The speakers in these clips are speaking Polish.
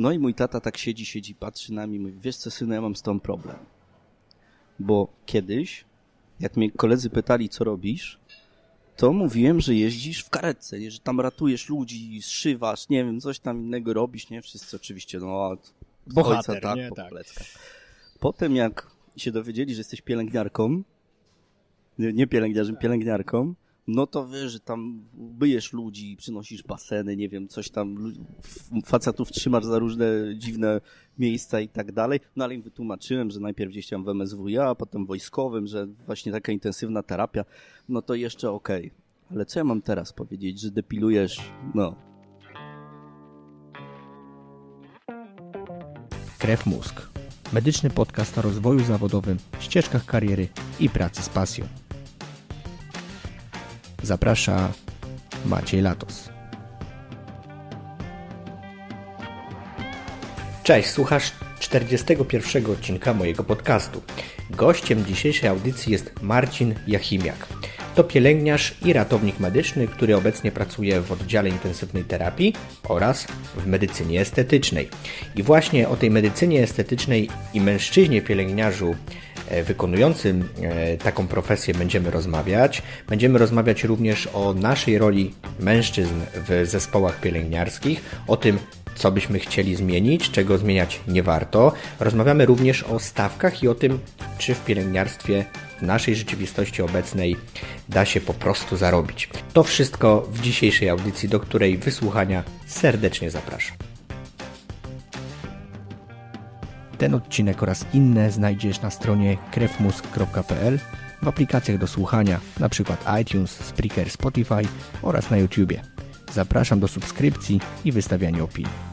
No i mój tata tak siedzi, siedzi, patrzy na mnie i mówi, wiesz co synu, ja mam z tą problem. Bo kiedyś, jak mnie koledzy pytali, co robisz, to mówiłem, że jeździsz w karetce, że tam ratujesz ludzi, zszywasz, nie wiem, coś tam innego robisz, nie? Wszyscy oczywiście, no, Bohater, ojca, tak, nie? po Tak. Potem jak się dowiedzieli, że jesteś pielęgniarką, nie, nie pielęgniarzem, pielęgniarką, no to wiesz, że tam byjesz ludzi, przynosisz baseny, nie wiem, coś tam, facetów trzymasz za różne dziwne miejsca i tak dalej. No ale im wytłumaczyłem, że najpierw gdzieś tam w MSWiA, a potem wojskowym, że właśnie taka intensywna terapia, no to jeszcze okej. Ale co ja mam teraz powiedzieć, że depilujesz, no, Krew Mózg. Medyczny podcast o rozwoju zawodowym, ścieżkach kariery i pracy z pasją. Zaprasza Maciej Latos. Cześć, słuchasz 41 odcinka mojego podcastu. Gościem dzisiejszej audycji jest Marcin Jachimiak. To pielęgniarz i ratownik medyczny, który obecnie pracuje w oddziale intensywnej terapii oraz w medycynie estetycznej. I właśnie o tej medycynie estetycznej i mężczyźnie pielęgniarzu e, wykonującym e, taką profesję będziemy rozmawiać. Będziemy rozmawiać również o naszej roli mężczyzn w zespołach pielęgniarskich, o tym, co byśmy chcieli zmienić, czego zmieniać nie warto. Rozmawiamy również o stawkach i o tym, czy w pielęgniarstwie w naszej rzeczywistości obecnej da się po prostu zarobić. To wszystko w dzisiejszej audycji, do której wysłuchania serdecznie zapraszam. Ten odcinek oraz inne znajdziesz na stronie krewmusk.pl, w aplikacjach do słuchania, np. iTunes, Spreaker, Spotify oraz na YouTubie. Zapraszam do subskrypcji i wystawiania opinii.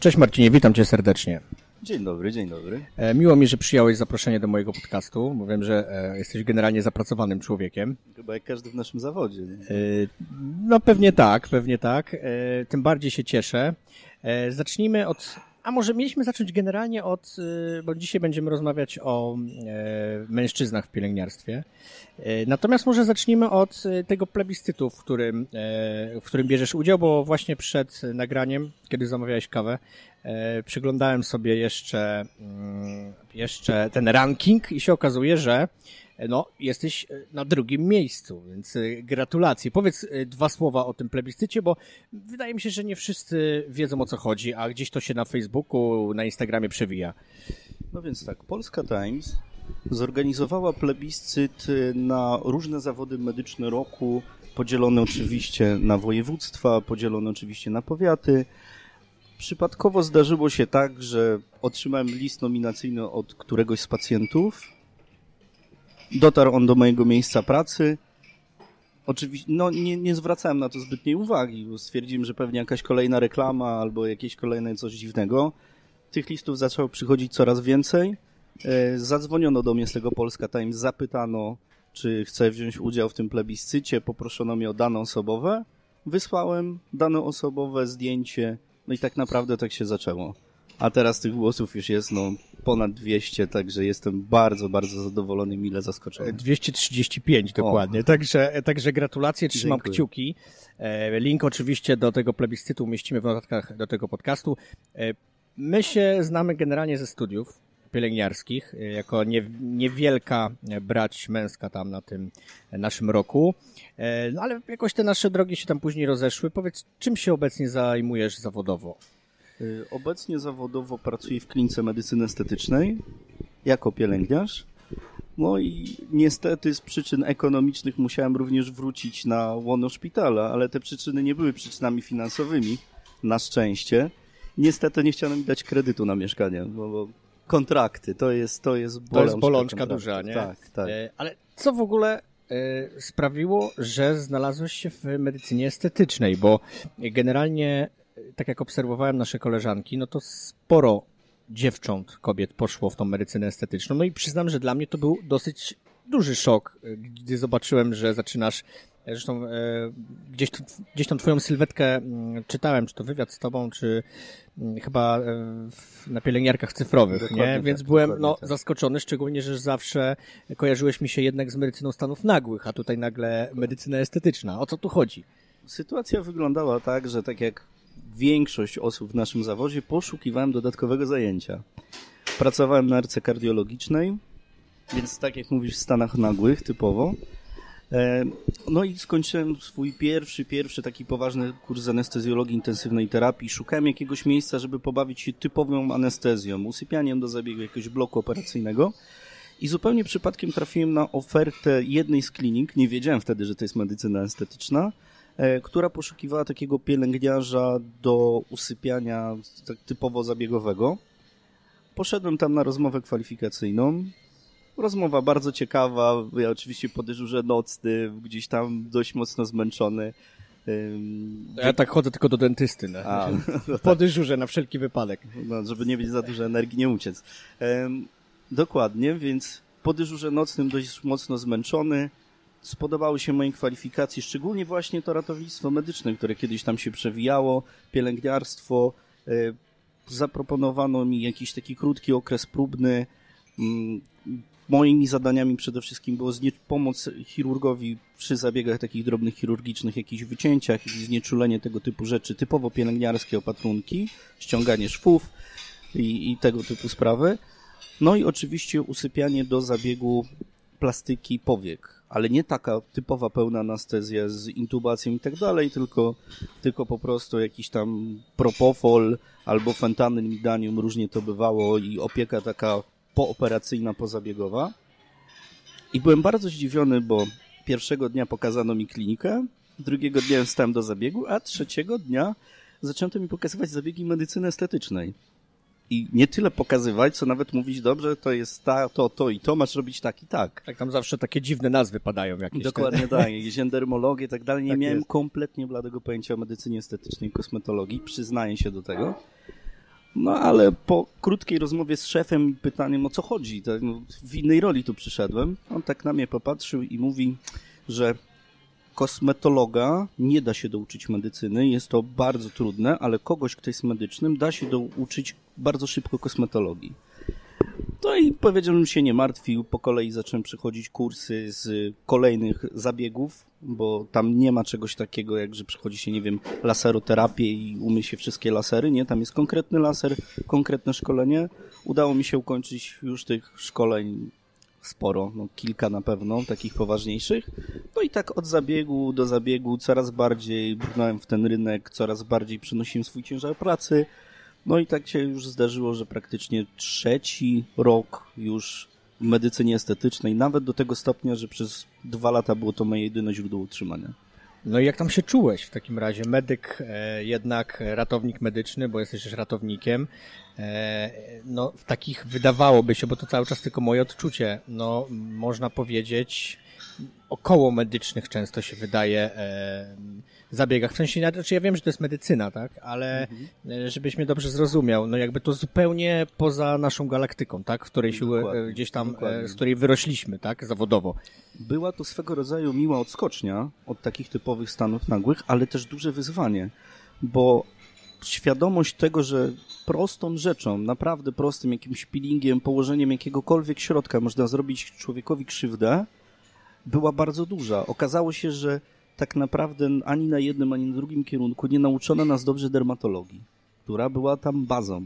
Cześć Marcinie, witam Cię serdecznie. Dzień dobry, dzień dobry. E, Miło mi, że przyjąłeś zaproszenie do mojego podcastu, bo wiem, że e, jesteś generalnie zapracowanym człowiekiem. Chyba jak każdy w naszym zawodzie. Nie? E, No pewnie tak, pewnie tak. Tym bardziej się cieszę. Zacznijmy od... A może mieliśmy zacząć generalnie od, bo dzisiaj będziemy rozmawiać o mężczyznach w pielęgniarstwie. Natomiast może zacznijmy od tego plebiscytu, w którym, w którym bierzesz udział, bo właśnie przed nagraniem, kiedy zamawiałeś kawę, przyglądałem sobie jeszcze, mm, jeszcze ten ranking i się okazuje, że e, no, jesteś e, na drugim miejscu, więc e, gratulacje. Powiedz e, dwa słowa o tym plebiscycie, bo wydaje mi się, że nie wszyscy wiedzą o co chodzi, a gdzieś to się na Facebooku, na Instagramie przewija. No więc tak, Polska Times zorganizowała plebiscyt na różne zawody medyczne roku, podzielone oczywiście na województwa, podzielone oczywiście na powiaty. Przypadkowo zdarzyło się tak, że otrzymałem list nominacyjny od któregoś z pacjentów. Dotarł on do mojego miejsca pracy. Oczywiście, no nie, nie zwracałem na to zbytniej uwagi, bo stwierdziłem, że pewnie jakaś kolejna reklama albo jakieś kolejne coś dziwnego. Tych listów zaczęło przychodzić coraz więcej. E, Zadzwoniono do mnie z tego Polska Times, zapytano, czy chcę wziąć udział w tym plebiscycie, poproszono mnie o dane osobowe. Wysłałem dane osobowe, zdjęcie, no i tak naprawdę tak się zaczęło. A teraz tych głosów już jest no ponad 200, także jestem bardzo, bardzo zadowolony, mile zaskoczony. 235 dokładnie, także, także gratulacje, trzymam Dziękuję. kciuki. E, Link oczywiście do tego plebiscytu umieścimy w notatkach do tego podcastu. E, My się znamy generalnie ze studiów pielęgniarskich, e, jako nie, niewielka brać męska tam na tym naszym roku, E, no ale jakoś te nasze drogi się tam później rozeszły. Powiedz, czym się obecnie zajmujesz zawodowo? Y, Obecnie zawodowo pracuję w klinice medycyny estetycznej jako pielęgniarz. No i niestety z przyczyn ekonomicznych musiałem również wrócić na łono szpitala, ale te przyczyny nie były przyczynami finansowymi, na szczęście. Niestety nie chciano mi dać kredytu na mieszkanie, bo kontrakty, to jest, to jest bolączka. To jest bolączka duża, nie? Tak, tak. E, Ale co w ogóle e, sprawiło, że znalazłeś się w medycynie estetycznej? Bo generalnie, e, tak jak obserwowałem nasze koleżanki, no to sporo dziewcząt, kobiet poszło w tą medycynę estetyczną. No i przyznam, że dla mnie to był dosyć duży szok, e, gdy zobaczyłem, że zaczynasz e, Zresztą e, gdzieś, tu, gdzieś tą twoją sylwetkę mm, czytałem, czy to wywiad z tobą, czy mm, chyba e, w, na pielęgniarkach cyfrowych, Dokładnie nie? tak, Więc byłem no, tak. zaskoczony, szczególnie, że zawsze kojarzyłeś mi się jednak z medycyną stanów nagłych, a tutaj nagle medycyna estetyczna. O co tu chodzi? sytuacja wyglądała tak, że tak jak większość osób w naszym zawodzie, poszukiwałem dodatkowego zajęcia. Pracowałem na RC kardiologicznej, więc tak jak mówisz, w stanach nagłych typowo. E, no i skończyłem swój pierwszy, pierwszy taki poważny kurs anestezjologii intensywnej terapii. Szukałem jakiegoś miejsca, żeby pobawić się typową anestezją, usypianiem do zabiegu jakiegoś bloku operacyjnego. I zupełnie przypadkiem trafiłem na ofertę jednej z klinik, nie wiedziałem wtedy, że to jest medycyna estetyczna, e, która poszukiwała takiego pielęgniarza do usypiania tak typowo zabiegowego. Poszedłem tam na rozmowę kwalifikacyjną. Rozmowa bardzo ciekawa. Ja oczywiście po dyżurze nocny, gdzieś tam dość mocno zmęczony. Ja tak chodzę tylko do dentysty. No. A, no po dyżurze na wszelki wypadek. No, żeby nie mieć za dużo energii, nie uciec. Dokładnie, więc po dyżurze nocnym dość mocno zmęczony. Spodobały się moje kwalifikacje, szczególnie właśnie to ratownictwo medyczne, które kiedyś tam się przewijało, pielęgniarstwo. Zaproponowano mi jakiś taki krótki okres próbny. Moimi zadaniami przede wszystkim było pomoc chirurgowi przy zabiegach takich drobnych chirurgicznych, jakichś wycięciach, i znieczulenie tego typu rzeczy, typowo pielęgniarskie opatrunki, ściąganie szwów i, i tego typu sprawy. No i oczywiście usypianie do zabiegu plastyki powiek, ale nie taka typowa pełna anestezja z intubacją i tak dalej, tylko, tylko po prostu jakiś tam propofol albo fentanyl midanium, różnie to bywało i opieka taka pooperacyjna, pozabiegowa. I byłem bardzo zdziwiony, bo pierwszego dnia pokazano mi klinikę, drugiego dnia stałem do zabiegu, a trzeciego dnia zaczęto mi pokazywać zabiegi medycyny estetycznej i nie tyle pokazywać, co nawet mówić dobrze, to jest ta, to, to i to, masz robić tak i tak. Tak, tam zawsze takie dziwne nazwy padają jakieś. Dokładnie te... tak, jakieś endermologie i tak dalej. Nie tak miałem jest. kompletnie bladego pojęcia o medycynie estetycznej i kosmetologii, przyznaję się do tego. No ale po krótkiej rozmowie z szefem i pytaniem o co chodzi, no, w innej roli tu przyszedłem, on tak na mnie popatrzył i mówi, że kosmetologa nie da się douczyć medycyny, jest to bardzo trudne, ale kogoś, kto jest medycznym, da się douczyć bardzo szybko kosmetologii. No i powiedział, żebym się nie martwił. Po kolei zacząłem przychodzić kursy z kolejnych zabiegów, bo tam nie ma czegoś takiego, jak że przychodzi się, nie wiem, laseroterapię i umie się wszystkie lasery. Nie, tam jest konkretny laser, konkretne szkolenie. Udało mi się ukończyć już tych szkoleń sporo, no kilka na pewno, takich poważniejszych. No i tak od zabiegu do zabiegu coraz bardziej brnąłem w ten rynek, coraz bardziej przenosiłem swój ciężar pracy. No i tak się już zdarzyło, że praktycznie trzeci rok już w medycynie estetycznej, nawet do tego stopnia, że przez dwa lata było to moje jedyne źródło utrzymania. No i jak tam się czułeś w takim razie? Medyk, e, jednak ratownik medyczny, bo jesteś też ratownikiem. E, no, w takich wydawałoby się, bo to cały czas tylko moje odczucie, no, można powiedzieć, około medycznych często się wydaje e, zabiegach. W sensie, znaczy ja wiem, że to jest medycyna, tak? Ale mhm. E, żebyś mnie dobrze zrozumiał, no jakby to zupełnie poza naszą galaktyką, tak? W której się e, gdzieś tam, dokładnie. z której wyrośliśmy, tak? Zawodowo. Była to swego rodzaju miła odskocznia od takich typowych stanów nagłych, ale też duże wyzwanie, bo świadomość tego, że prostą rzeczą, naprawdę prostym jakimś peelingiem, położeniem jakiegokolwiek środka można zrobić człowiekowi krzywdę, była bardzo duża. Okazało się, że tak naprawdę ani na jednym, ani na drugim kierunku nie nauczono nas dobrze dermatologii, która była tam bazą.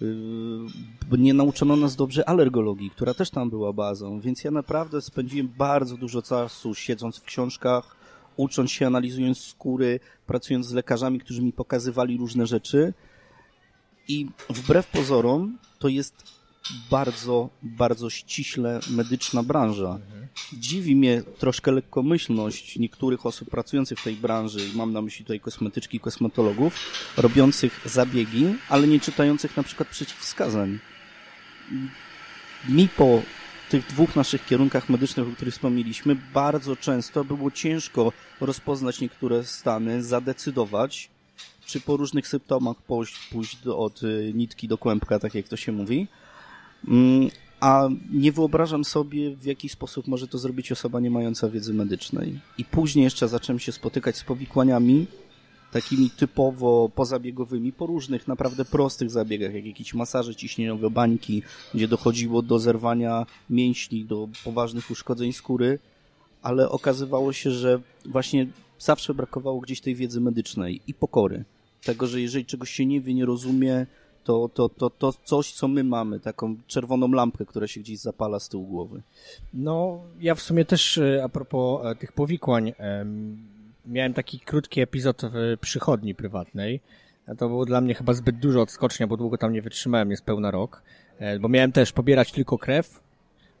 Yy, nie nauczono nas dobrze alergologii, która też tam była bazą, więc ja naprawdę spędziłem bardzo dużo czasu siedząc w książkach, ucząc się, analizując skóry, pracując z lekarzami, którzy mi pokazywali różne rzeczy. I wbrew pozorom, to jest bardzo, bardzo ściśle medyczna branża. Dziwi mnie troszkę lekkomyślność niektórych osób pracujących w tej branży, mam na myśli tutaj kosmetyczki i kosmetologów, robiących zabiegi, ale nie czytających na przykład przeciwwskazań. Mi po tych dwóch naszych kierunkach medycznych, o których wspomnieliśmy, bardzo często było ciężko rozpoznać niektóre stany, zadecydować, czy po różnych symptomach pójść, od y, nitki do kłębka, tak jak to się mówi, a nie wyobrażam sobie, w jaki sposób może to zrobić osoba nie mająca wiedzy medycznej. I później jeszcze zacząłem się spotykać z powikłaniami, takimi typowo pozabiegowymi, po różnych naprawdę prostych zabiegach, jak jakieś masaże ciśnieniowe, bańki, gdzie dochodziło do zerwania mięśni, do poważnych uszkodzeń skóry, ale okazywało się, że właśnie zawsze brakowało gdzieś tej wiedzy medycznej i pokory. Tego, że jeżeli czegoś się nie wie, nie rozumie, to, to, to, to coś, co my mamy, taką czerwoną lampkę, która się gdzieś zapala z tyłu głowy. No, ja w sumie też e, a propos e, tych powikłań, miałem taki krótki epizod w przychodni prywatnej. To było dla mnie chyba zbyt dużo odskocznia, bo długo tam nie wytrzymałem, jest pełna rok. E, bo miałem też pobierać tylko krew,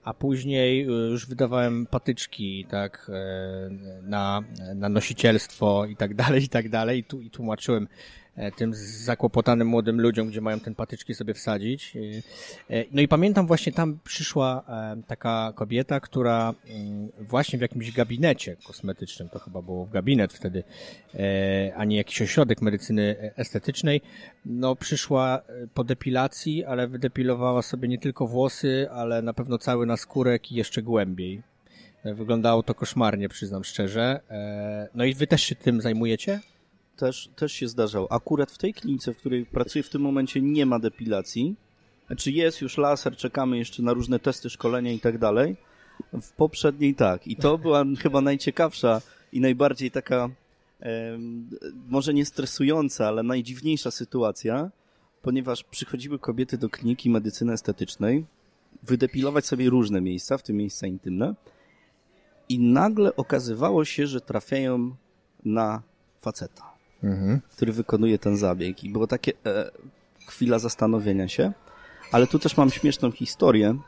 a później już wydawałem patyczki, tak, na, na nosicielstwo i tak dalej, i tak dalej. I, tu, i tłumaczyłem tym zakłopotanym młodym ludziom, gdzie mają ten patyczki sobie wsadzić. E, e, no i pamiętam właśnie tam przyszła taka kobieta, która mm, właśnie w jakimś gabinecie kosmetycznym, to chyba było gabinet wtedy, a nie jakiś ośrodek medycyny estetycznej, no przyszła po depilacji, ale wydepilowała sobie nie tylko włosy, ale na pewno cały naskórek i jeszcze głębiej. Wyglądało to koszmarnie, przyznam szczerze. No i wy też się tym zajmujecie? Też, też się zdarzał. Akurat w tej klinice, w której pracuję w tym momencie nie ma depilacji. Znaczy jest już laser, czekamy jeszcze na różne testy, szkolenia i tak dalej. W poprzedniej tak. I to była chyba najciekawsza i najbardziej taka e, może nie stresująca, ale najdziwniejsza sytuacja, ponieważ przychodziły kobiety do kliniki medycyny estetycznej wydepilować sobie różne miejsca, w tym miejsca intymne i nagle okazywało się, że trafiają na faceta mhm. który wykonuje ten zabieg. I było takie e, chwila zastanowienia się. Ale tu też mam śmieszną historię,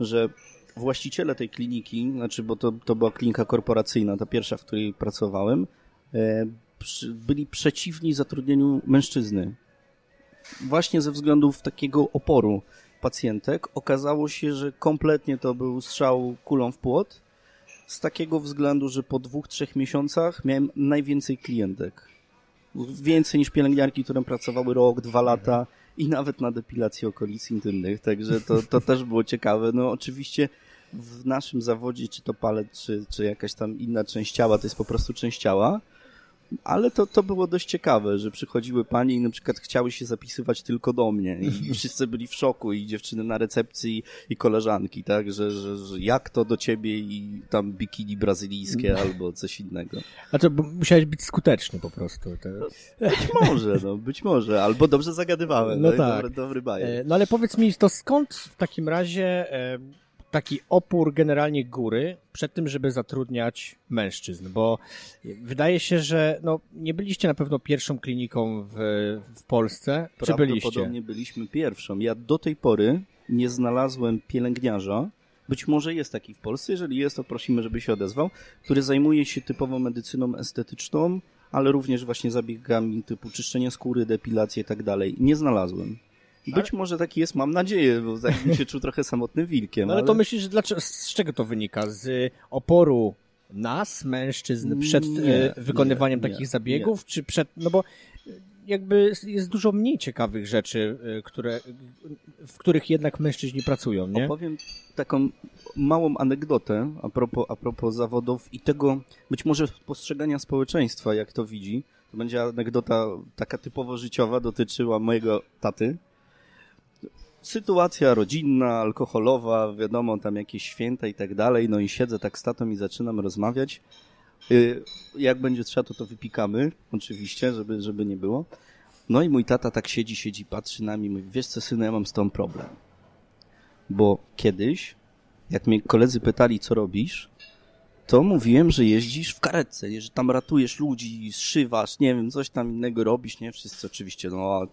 że właściciele tej kliniki, znaczy, bo to, to była klinika korporacyjna, ta pierwsza, w której pracowałem, e, przy, byli przeciwni zatrudnieniu mężczyzny. Właśnie ze względów takiego oporu pacjentek. Okazało się, że kompletnie to był strzał kulą w płot. Z takiego względu, że po dwóch, trzech miesiącach miałem najwięcej klientek więcej niż pielęgniarki, które pracowały rok, dwa lata i nawet na depilacji okolic intymnych, także to, to też było ciekawe. No oczywiście w naszym zawodzie, czy to palet, czy, czy jakaś tam inna część ciała, to jest po prostu część ciała, ale to, to było dość ciekawe, że przychodziły panie i na przykład chciały się zapisywać tylko do mnie i wszyscy byli w szoku i dziewczyny na recepcji i koleżanki, tak, że, że, że jak to do ciebie i tam bikini brazylijskie albo coś innego. A to musiałeś być skuteczny po prostu. To... Być może, no, być może, albo dobrze zagadywałem. No, no tak. Dobry, dobry bajer. E, no ale powiedz mi, to skąd w takim razie e, taki opór generalnie góry przed tym, żeby zatrudniać mężczyzn, bo wydaje się, że no, nie byliście na pewno pierwszą kliniką w, w Polsce, czy byliście? Prawdopodobnie byliśmy pierwszą. Ja do tej pory nie znalazłem pielęgniarza, być może jest taki w Polsce, jeżeli jest, to prosimy, żeby się odezwał, który zajmuje się typowo medycyną estetyczną, ale również właśnie zabiegami typu czyszczenie skóry, depilację i tak dalej. Nie znalazłem. Być ale... może taki jest, mam nadzieję, bo tak bym się czuł trochę samotnym wilkiem. No ale, ale to myślisz, dlaczego, z czego to wynika? Z oporu nas, mężczyzn, przed nie, e, wykonywaniem nie, takich nie, zabiegów, czy przed, no bo jakby jest dużo mniej ciekawych rzeczy, e, które, w których jednak mężczyźni pracują, nie? Opowiem taką małą anegdotę a propos, a propos zawodów i tego być może postrzegania społeczeństwa, jak to widzi. To będzie anegdota taka typowo życiowa, dotyczyła mojego taty, sytuacja rodzinna, alkoholowa, wiadomo, tam jakieś święta i tak dalej, no i siedzę tak z tatą i zaczynam rozmawiać. Y, jak będzie trzeba, to to wypikamy, oczywiście, żeby, żeby nie było. No i mój tata tak siedzi, siedzi, patrzy na mnie i mówi, wiesz co, synu, ja mam z tą problem. Bo kiedyś, jak mnie koledzy pytali, co robisz, to mówiłem, że jeździsz w karetce, że tam ratujesz ludzi, zszywasz, nie wiem, coś tam innego robisz, nie? Wszyscy oczywiście, no,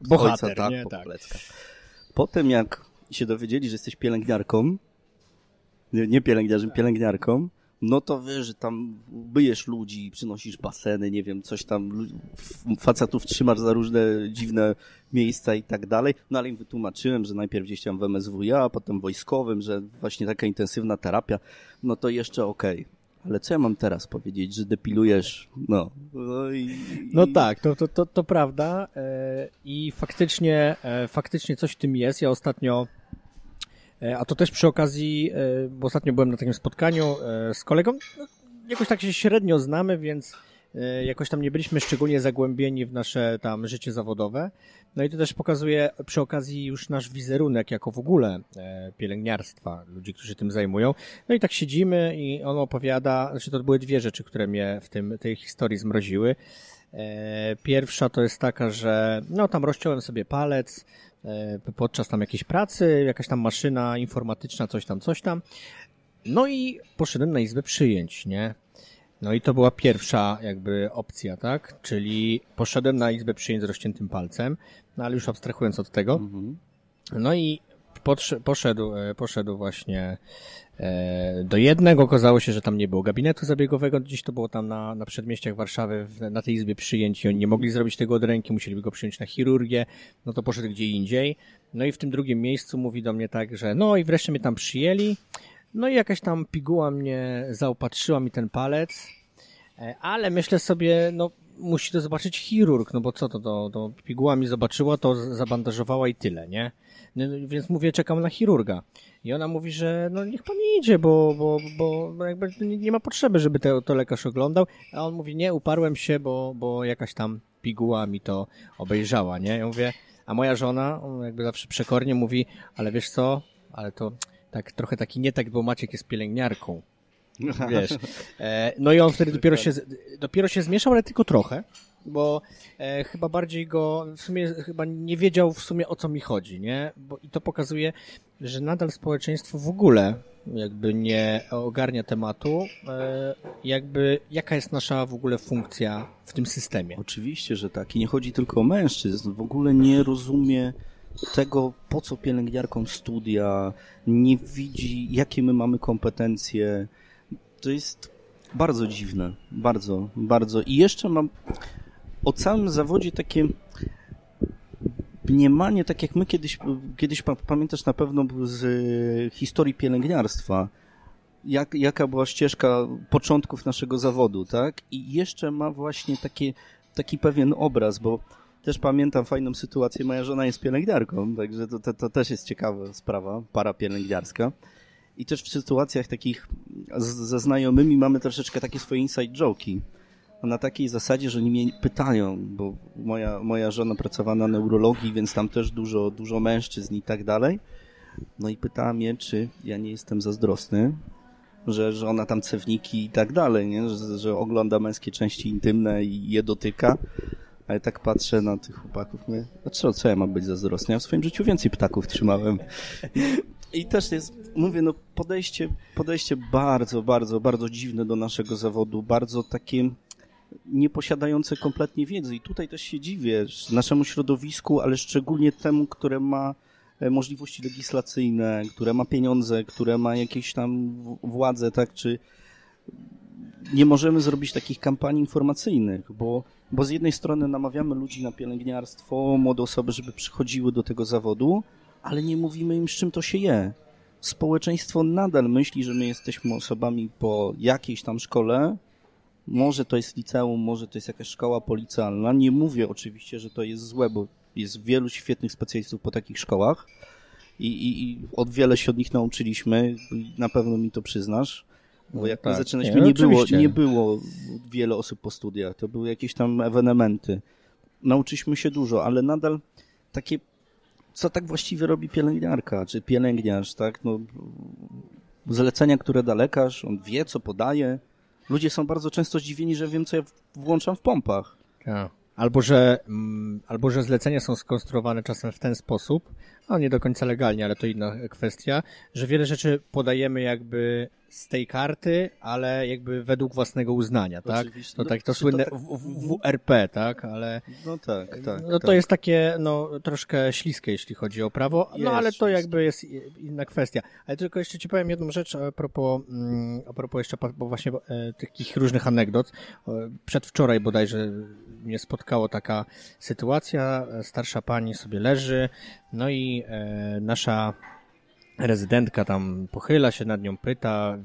Bohater, ojca, tak, nie? po tak. Potem jak się dowiedzieli, że jesteś pielęgniarką, nie, nie pielęgniarzem, pielęgniarką, no to wiesz, że tam byjesz ludzi, przynosisz baseny, nie wiem, coś tam, facetów trzymasz za różne dziwne miejsca i tak dalej. No ale im wytłumaczyłem, że najpierw gdzieś tam w MSWiA, a potem wojskowym, że właśnie taka intensywna terapia, no to jeszcze okej. Okay. Ale co ja mam teraz powiedzieć, że depilujesz, no. No, i, no tak, to, to, to, to prawda e, i faktycznie, e, faktycznie coś w tym jest. Ja ostatnio, e, a to też przy okazji, bo ostatnio byłem na takim spotkaniu z kolegą, no, jakoś tak się średnio znamy, więc jakoś tam nie byliśmy szczególnie zagłębieni w nasze tam życie zawodowe. No i to też pokazuje przy okazji już nasz wizerunek jako w ogóle e, pielęgniarstwa, ludzi, którzy tym zajmują. No i tak siedzimy i on opowiada, znaczy to były dwie rzeczy, które mnie w tym, tej historii zmroziły. E, pierwsza to jest taka, że no tam rozciąłem sobie palec podczas tam jakiejś pracy, jakaś tam maszyna informatyczna, coś tam, coś tam. No i poszedłem na izbę przyjęć, nie? No i to była pierwsza jakby opcja, tak? Czyli poszedłem na izbę przyjęć z rozciętym palcem, no ale już abstrahując od tego. Mhm. No i poszedł, e, poszedł właśnie e, do jednego. Okazało się, że tam nie było gabinetu zabiegowego. Dziś to było tam na, na przedmieściach Warszawy, na tej izbie przyjęć i oni nie mogli zrobić tego od ręki, musieliby go przyjąć na chirurgię. No to poszedł gdzie indziej. No i w tym drugim miejscu mówi do mnie tak, że no i wreszcie mnie tam przyjęli. No i jakaś tam piguła mnie zaopatrzyła mi ten palec, e, ale myślę sobie, no musi to zobaczyć chirurg, no bo co to, to, to piguła mi zobaczyła, to zabandażowała i tyle, nie? No, więc mówię, czekam na chirurga. I ona mówi, że no niech pan idzie, bo, bo, bo jakby nie ma potrzeby, żeby to, to lekarz oglądał. A on mówi, nie, uparłem się, bo, bo jakaś tam piguła mi to obejrzała, nie? Ja mówię, a moja żona jakby zawsze przekornie mówi, ale wiesz co, ale to tak trochę taki nie tak, bo Maciek jest pielęgniarką. Wiesz. E, no i on wtedy dopiero się, dopiero się zmieszał, ale tylko trochę, bo e, chyba bardziej go, w sumie chyba nie wiedział w sumie o co mi chodzi, nie? Bo, I to pokazuje, że nadal społeczeństwo w ogóle jakby nie ogarnia tematu, e, jakby jaka jest nasza w ogóle funkcja w tym systemie. Oczywiście, że tak. I nie chodzi tylko o mężczyzn. W ogóle nie rozumie tego, po co pielęgniarkom studia, nie widzi, jakie my mamy kompetencje. To jest bardzo dziwne. Bardzo, bardzo. I jeszcze mam o całym zawodzie takie mniemanie, tak jak my kiedyś, kiedyś pamiętasz na pewno z historii pielęgniarstwa, jak, jaka była ścieżka początków naszego zawodu, tak? I jeszcze ma właśnie takie, taki pewien obraz, bo też pamiętam fajną sytuację, moja żona jest pielęgniarką, także to, to, to też jest ciekawa sprawa, para pielęgniarska. I też w sytuacjach takich z, ze znajomymi mamy troszeczkę takie swoje inside joke'i. Na takiej zasadzie, że oni mnie pytają, bo moja, moja żona pracowała na neurologii, więc tam też dużo, dużo mężczyzn i tak dalej. No i pytała mnie, czy ja nie jestem zazdrosny, że, że ona tam cewniki i tak dalej, nie? Że, że ogląda męskie części intymne i je dotyka. Ale tak patrzę na tych chłopaków, mówię, a co, co ja mam być zazdrosny? Ja w swoim życiu więcej ptaków trzymałem. I też jest, mówię, no podejście, podejście bardzo, bardzo, bardzo dziwne do naszego zawodu, bardzo takie nieposiadające kompletnie wiedzy. I tutaj też się dziwię naszemu środowisku, ale szczególnie temu, które ma e, możliwości legislacyjne, które ma pieniądze, które ma jakieś tam władze, tak, czy nie możemy zrobić takich kampanii informacyjnych, bo, bo z jednej strony namawiamy ludzi na pielęgniarstwo, młode osoby, żeby przychodziły do tego zawodu, ale nie mówimy im, z czym to się je. Społeczeństwo nadal myśli, że my jesteśmy osobami po jakiejś tam szkole, może to jest liceum, może to jest jakaś szkoła policjalna. Nie mówię oczywiście, że to jest złe, bo jest wielu świetnych specjalistów po takich szkołach i, i, i od wiele się od nich nauczyliśmy, na pewno mi to przyznasz. Bo jak tak. my zaczynaliśmy, nie, nie, było, nie było wiele osób po studiach, to były jakieś tam ewenementy. Nauczyliśmy się dużo, ale nadal takie, co tak właściwie robi pielęgniarka, czy pielęgniarz, tak? No, zlecenia, które da lekarz, on wie, co podaje. Ludzie są bardzo często zdziwieni, że wiem, co ja włączam w pompach. Tak. Albo że, mm, albo że zlecenia są skonstruowane czasem w ten sposób, no nie do końca legalnie, ale to inna kwestia, że wiele rzeczy podajemy jakby z tej karty, ale jakby według własnego uznania, tak? Oczywiście. To no, tak, to słynne tak... WRP, tak? Ale no tak, tak. No to tak. jest takie, no troszkę śliskie, jeśli chodzi o prawo, no ale to jakby jest inna kwestia. Ale tylko jeszcze ci powiem jedną rzecz a propos, mm, a propos jeszcze, bo właśnie e, takich różnych anegdot. Przedwczoraj bodajże mnie spotkało taka sytuacja, starsza pani sobie leży, no i e, nasza rezydentka tam pochyla się nad nią, pyta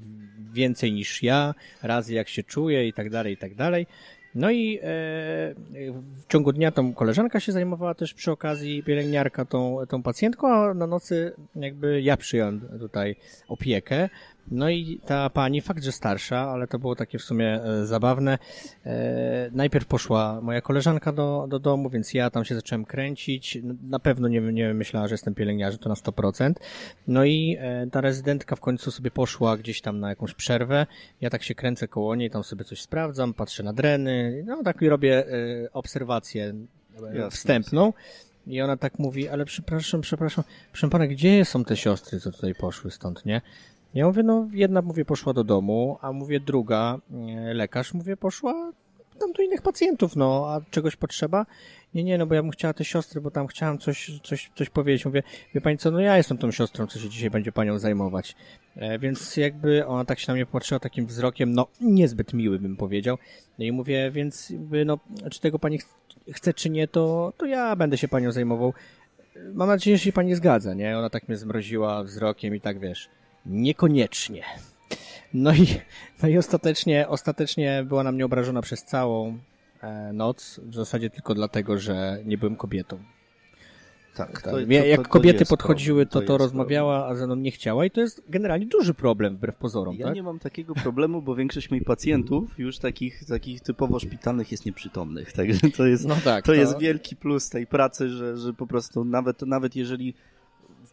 więcej niż ja, razy jak się czuje i tak dalej, i tak dalej. No i e, w ciągu dnia tą koleżanka się zajmowała też przy okazji pielęgniarka tą, tą pacjentką, a na nocy jakby ja przyjąłem tutaj opiekę. No i ta pani, fakt, że starsza, ale to było takie w sumie e, zabawne. E, najpierw poszła moja koleżanka do, do domu, więc ja tam się zacząłem kręcić. Na pewno nie, nie myślała, że jestem pielęgniarzem, to na 100%. No i e, ta rezydentka w końcu sobie poszła gdzieś tam na jakąś przerwę. Ja tak się kręcę koło niej, tam sobie coś sprawdzam, patrzę na dreny, no tak i robię obserwację wstępną. I ona tak mówi, ale przepraszam, przepraszam, proszę pana, gdzie są te siostry, co tutaj poszły stąd, nie? Ja mówię, no jedna, mówię, poszła do domu, a mówię, druga, e, lekarz, mówię, poszła tam do innych pacjentów, no, a czegoś potrzeba? Nie, nie, no bo ja bym chciała te siostry, bo tam chciałam coś, coś, coś powiedzieć. Mówię, wie pani co, no ja jestem tą siostrą, co się dzisiaj będzie panią zajmować. E, więc jakby ona tak się na mnie patrzyła takim wzrokiem, no niezbyt miły bym powiedział. No i mówię, więc jakby, no, czy tego pani ch chce, czy nie, to, to ja będę się panią zajmował. Mam nadzieję, że się pani zgadza, nie? Ona tak mnie zmroziła wzrokiem i tak, wiesz, niekoniecznie. No i, no i ostatecznie, ostatecznie była na mnie obrażona przez całą e, noc, w zasadzie tylko dlatego, że nie byłem kobietą. Tak, to, to, jak to, kobiety podchodziły, to to, rozmawiała, a ze mną nie chciała i to jest generalnie duży problem, wbrew pozorom. Ja tak? nie mam takiego problemu, bo większość moich pacjentów już takich, takich typowo szpitalnych jest nieprzytomnych, także to jest, no tak, to, jest wielki plus tej pracy, że, że po prostu nawet, nawet jeżeli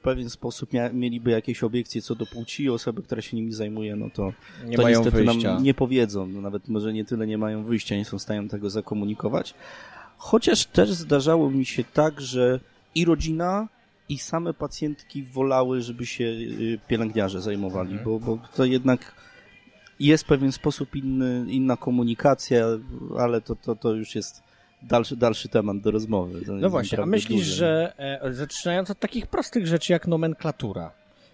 pewien sposób mieliby jakieś obiekcje co do płci, osoby, które się nimi zajmuje, no to, nie to mają niestety wyjścia. nam nie powiedzą, no nawet może nie tyle nie mają wyjścia, nie są w stanie tego zakomunikować. Chociaż też zdarzało mi się tak, że i rodzina, i same pacjentki wolały, żeby się pielęgniarze zajmowali, mhm. bo, bo to jednak jest pewien sposób inny, inna komunikacja, ale to, to, to już jest dalszy, dalszy temat do rozmowy. No właśnie, a myślisz, duży. że e, zaczynając od takich prostych rzeczy jak nomenklatura,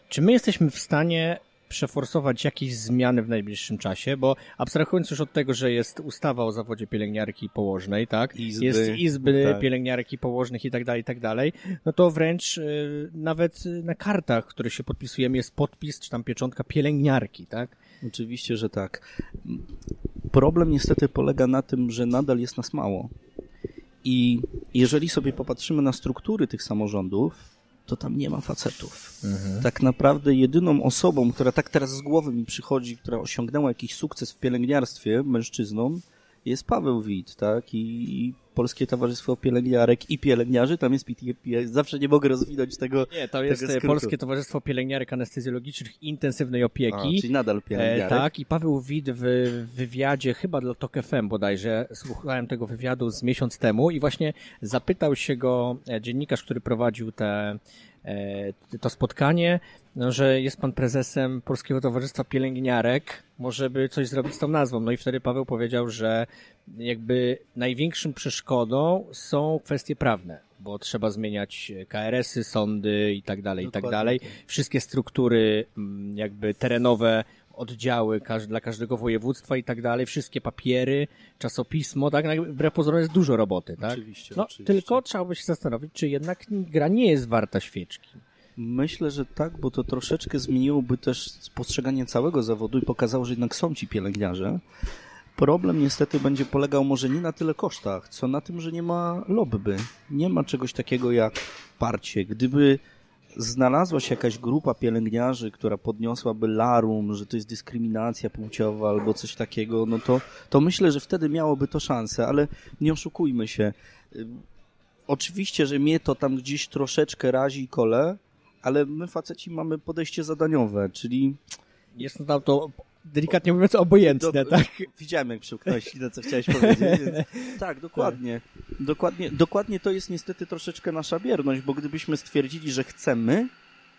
czy my jesteśmy w stanie przeforsować jakieś zmiany w najbliższym czasie, bo abstrahując już od tego, że jest ustawa o zawodzie pielęgniarki położnej, tak? Izby, jest izby tak. pielęgniarki położnych i tak dalej, i tak dalej, no to wręcz y, nawet na kartach, które się podpisujemy, jest podpis czy tam pieczątka pielęgniarki, tak? Oczywiście, że tak. Problem niestety polega na tym, że nadal jest nas mało. I jeżeli sobie popatrzymy na struktury tych samorządów, to tam nie ma facetów. Mhm. Tak naprawdę jedyną osobą, która tak teraz z głowy mi przychodzi, która osiągnęła jakiś sukces w pielęgniarstwie mężczyzną, jest Paweł Wit, tak? I, Polskie Towarzystwo Pielęgniarek i Pielęgniarzy, tam jest PTP, zawsze nie mogę rozwinąć tego Nie, to jest skrótu. Polskie Towarzystwo Pielęgniarek Anestezjologicznych Intensywnej Opieki. A, czyli nadal pielęgniarek. E, tak, i Paweł Wit w wywiadzie, chyba dla TOK FM bodajże, słuchałem tego wywiadu z miesiąc temu i właśnie zapytał się go e, dziennikarz, który prowadził te to spotkanie, no, że jest pan prezesem Polskiego Towarzystwa Pielęgniarek, może by coś zrobić z tą nazwą. No i wtedy Paweł powiedział, że jakby największą przeszkodą są kwestie prawne, bo trzeba zmieniać KRS-y, sądy i tak dalej, i tak dalej. Wszystkie struktury mm, jakby terenowe oddziały dla każdego województwa i tak dalej, wszystkie papiery, czasopismo, tak? No, wbrew pozorom jest dużo roboty, tak? Oczywiście, no, oczywiście. Tylko trzeba by się zastanowić, czy jednak gra nie jest warta świeczki. Myślę, że tak, bo to troszeczkę zmieniłoby też postrzeganie całego zawodu i pokazało, że jednak są ci pielęgniarze. Problem niestety będzie polegał może nie na tyle kosztach, co na tym, że nie ma lobby. Nie ma czegoś takiego jak parcie. Gdyby znalazła się jakaś grupa pielęgniarzy, która podniosłaby larum, że to jest dyskryminacja płciowa albo coś takiego, no to, to myślę, że wtedy miałoby to szansę, ale nie oszukujmy się. Oczywiście, że mnie to tam gdzieś troszeczkę razi kole, ale my faceci mamy podejście zadaniowe, czyli... Jest to, to delikatnie mówiąc, obojętne, Do, tak? Widziałem, jak przełknąłeś to, co chciałeś powiedzieć. Więc... Tak, dokładnie. dokładnie. Dokładnie to jest niestety troszeczkę nasza bierność, bo gdybyśmy stwierdzili, że chcemy,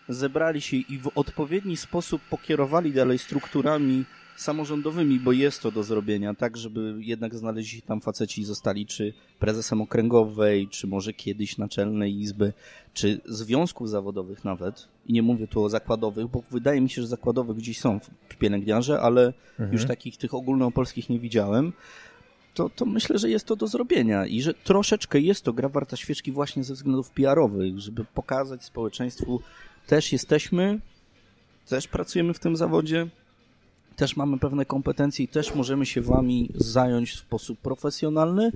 zebrali się i w odpowiedni sposób pokierowali dalej strukturami samorządowymi, bo jest to do zrobienia, tak, żeby jednak znaleźli tam faceci i zostali czy prezesem okręgowej, czy może kiedyś naczelnej izby, czy związków zawodowych nawet. I nie mówię tu o zakładowych, bo wydaje mi się, że zakładowych gdzieś są pielęgniarze, ale mhm. już takich tych ogólnopolskich nie widziałem. To, to myślę, że jest to do zrobienia i że troszeczkę jest to gra warta świeczki właśnie ze względów PR-owych, żeby pokazać społeczeństwu, też jesteśmy, też pracujemy w tym zawodzie, też mamy pewne kompetencje i też możemy się wami zająć w sposób profesjonalny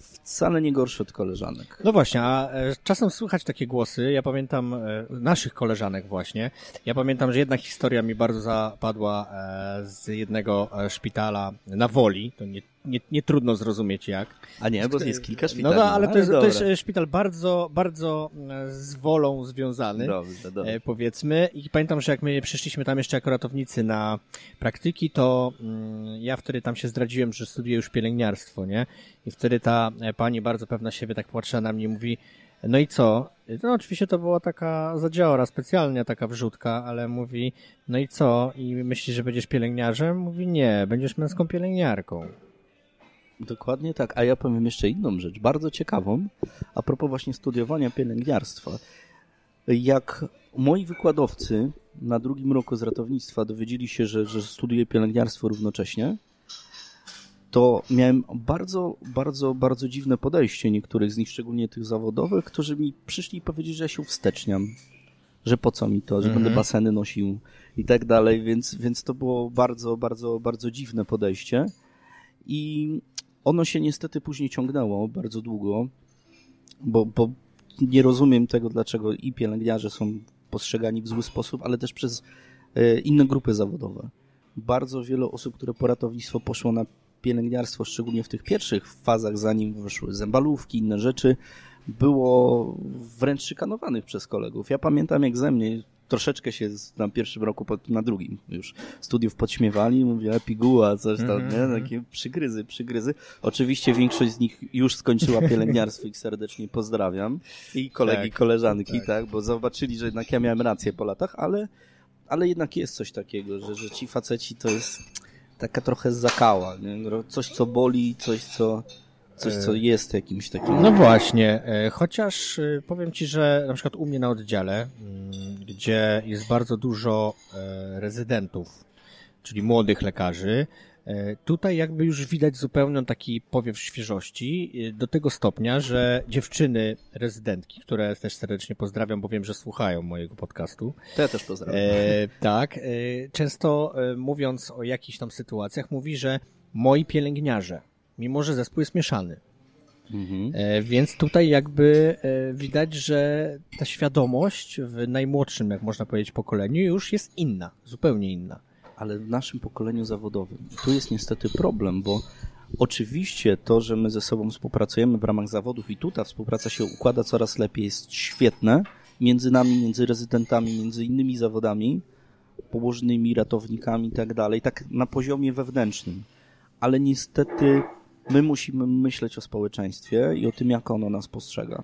wcale nie gorszy od koleżanek. No właśnie, a e, czasem słychać takie głosy. Ja pamiętam e, naszych koleżanek właśnie. Ja pamiętam, że jedna historia mi bardzo zapadła e, z jednego szpitala na Woli. To nie, nie, nie trudno zrozumieć jak. A nie, bo jest kilka szpitali. No, no ale to jest, to jest szpital bardzo, bardzo z wolą związany. Dobrze, dobrze. Powiedzmy. I pamiętam, że jak my przyszliśmy tam jeszcze jako ratownicy na praktyki, to mm, ja wtedy tam się zdradziłem, że studiuję już pielęgniarstwo, nie? I wtedy ta pani bardzo pewna siebie tak patrzyła na mnie i mówi, no i co? No oczywiście to była taka zadziałora specjalnie, taka wrzutka, ale mówi, no i co? I myślisz, że będziesz pielęgniarzem? Mówi, nie, będziesz męską pielęgniarką. Dokładnie tak, a ja powiem jeszcze inną rzecz, bardzo ciekawą, a propos właśnie studiowania pielęgniarstwa. Jak moi wykładowcy na drugim roku z ratownictwa dowiedzieli się, że, że studiuję pielęgniarstwo równocześnie, to miałem bardzo, bardzo, bardzo dziwne podejście niektórych z nich, szczególnie tych zawodowych, którzy mi przyszli i powiedzieli, że ja się wsteczniam, że po co mi to, że będę mhm. baseny nosił i tak dalej, więc, więc to było bardzo, bardzo, bardzo dziwne podejście i ono się niestety później ciągnęło bardzo długo, bo, bo nie rozumiem tego, dlaczego i pielęgniarze są postrzegani w zły sposób, ale też przez e, inne grupy zawodowe. Bardzo wiele osób, które po ratownictwo poszło na pielęgniarstwo, szczególnie w tych pierwszych fazach, zanim wyszły zębalówki, inne rzeczy, było wręcz szykanowanych przez kolegów. Ja pamiętam, jak ze mnie troszeczkę się na pierwszym roku, na drugim już studiów podśmiewali, mówię piguła, coś tam, mm -hmm. nie? Mhm. Takie przygryzy, przygryzy. Oczywiście większość z nich już skończyła pielęgniarstwo i serdecznie pozdrawiam. I kolegi, tak, koleżanki, tak. tak, bo zobaczyli, że jednak ja miałem rację po latach, ale, ale jednak jest coś takiego, że, że ci faceci to jest taka trochę zakała, nie? coś co boli, coś co, coś co e, jest jakimś takim... No właśnie, e, chociaż e, powiem Ci, że na przykład u mnie na oddziale, mm, gdzie jest bardzo dużo rezydentów, czyli młodych lekarzy, tutaj jakby już widać zupełnie taki powiew świeżości do tego stopnia, że dziewczyny rezydentki, które też serdecznie pozdrawiam, bo wiem, że słuchają mojego podcastu. To ja też pozdrawiam. E, tak, e, często mówiąc o jakichś tam sytuacjach mówi, że moi pielęgniarze, mimo że zespół jest mieszany. Mhm. E, więc tutaj jakby widać, że ta świadomość w najmłodszym, jak można powiedzieć, pokoleniu już jest inna, zupełnie inna ale w naszym pokoleniu zawodowym. tu jest niestety problem, bo oczywiście to, że my ze sobą współpracujemy w ramach zawodów i tutaj współpraca się układa coraz lepiej, jest świetne między nami, między rezydentami, między innymi zawodami, położnymi, ratownikami i tak dalej, tak na poziomie wewnętrznym. Ale niestety my musimy myśleć o społeczeństwie i o tym, jak ono nas postrzega.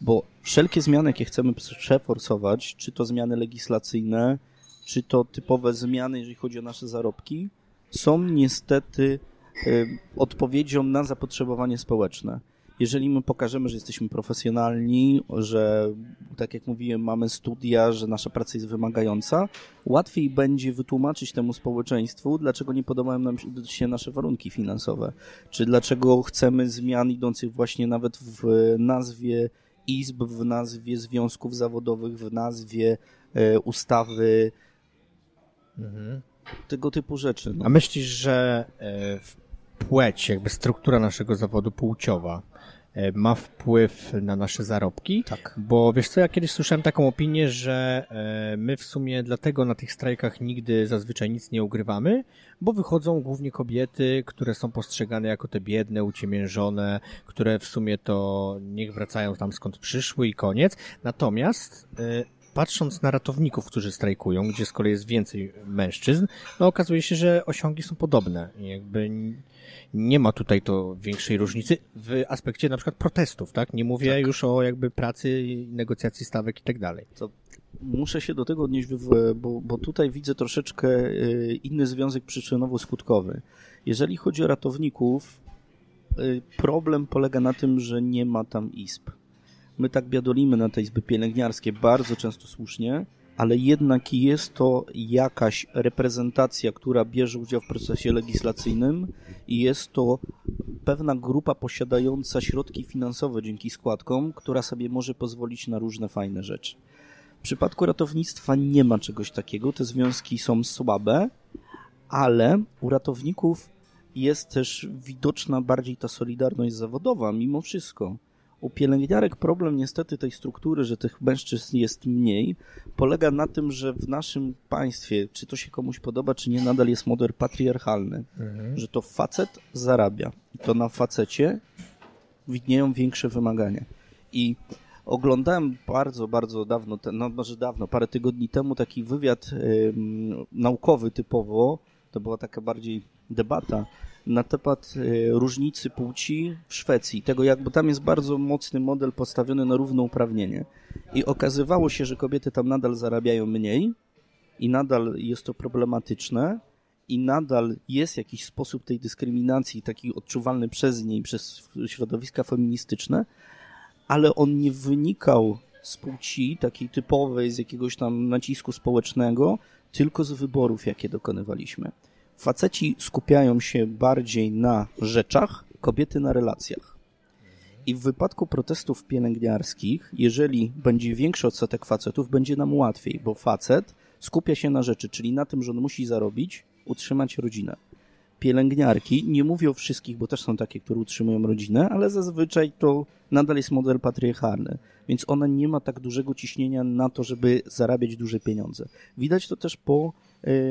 Bo wszelkie zmiany, jakie chcemy przeforsować, czy to zmiany legislacyjne, czy to typowe zmiany, jeżeli chodzi o nasze zarobki, są niestety y, odpowiedzią na zapotrzebowanie społeczne. Jeżeli my pokażemy, że jesteśmy profesjonalni, że tak jak mówiłem, mamy studia, że nasza praca jest wymagająca, łatwiej będzie wytłumaczyć temu społeczeństwu, dlaczego nie podobają nam się nasze warunki finansowe, czy dlaczego chcemy zmian idących właśnie nawet w nazwie izb, w nazwie związków zawodowych, w nazwie e, ustawy Mhm. Tego typu rzeczy. No. A myślisz, że e, płeć, jakby struktura naszego zawodu płciowa ma wpływ na nasze zarobki? Tak. Bo wiesz co, ja kiedyś słyszałem taką opinię, że e, my w sumie dlatego na tych strajkach nigdy zazwyczaj nic nie ugrywamy, bo wychodzą głównie kobiety, które są postrzegane jako te biedne, uciemiężone, które w sumie to niech wracają tam skąd przyszły i koniec. Natomiast patrząc na ratowników, którzy strajkują, gdzie z kolei jest więcej mężczyzn, no okazuje się, że osiągi są podobne. Jakby nie ma tutaj to większej różnicy w aspekcie na przykład protestów, tak? Nie mówię tak. już o jakby pracy, negocjacji stawek i tak dalej. To muszę się do tego odnieść, bo, bo tutaj widzę troszeczkę y, inny związek przyczynowo-skutkowy. Jeżeli chodzi o ratowników, y, problem polega na tym, że nie ma tam izb My tak biadolimy na te izby pielęgniarskie bardzo często słusznie, ale jednak jest to jakaś reprezentacja, która bierze udział w procesie legislacyjnym i jest to pewna grupa posiadająca środki finansowe dzięki składkom, która sobie może pozwolić na różne fajne rzeczy. W przypadku ratownictwa nie ma czegoś takiego, te związki są słabe, ale u ratowników jest też widoczna bardziej ta solidarność zawodowa, mimo wszystko. U pielęgniarek problem niestety tej struktury, że tych mężczyzn jest mniej, polega na tym, że w naszym państwie, czy to się komuś podoba, czy nie, nadal jest model patriarchalny, mhm. że to facet zarabia i to na facecie widnieją większe wymagania. I oglądałem bardzo, bardzo dawno, no może dawno, parę tygodni temu taki wywiad naukowy typowo, to była taka bardziej debata na temat e, różnicy płci w Szwecji. Tego jak, bo tam jest bardzo mocny model postawiony na równouprawnienie. I okazywało się, że kobiety tam nadal zarabiają mniej i nadal jest to problematyczne i nadal jest jakiś sposób tej dyskryminacji taki odczuwalny przez nie i przez środowiska feministyczne, ale on nie wynikał z płci takiej typowej, z jakiegoś tam nacisku społecznego, tylko z wyborów, jakie dokonywaliśmy. Faceci skupiają się bardziej na rzeczach, kobiety na relacjach. I w wypadku protestów pielęgniarskich, jeżeli będzie większy odsetek facetów, będzie nam łatwiej, bo facet skupia się na rzeczy, czyli na tym, że on musi zarobić, utrzymać rodzinę. Pielęgniarki, nie mówię o wszystkich, bo też są takie, które utrzymują rodzinę, ale zazwyczaj to nadal jest model patriarchalny, więc ona nie ma tak dużego ciśnienia na to, żeby zarabiać duże pieniądze. Widać to też po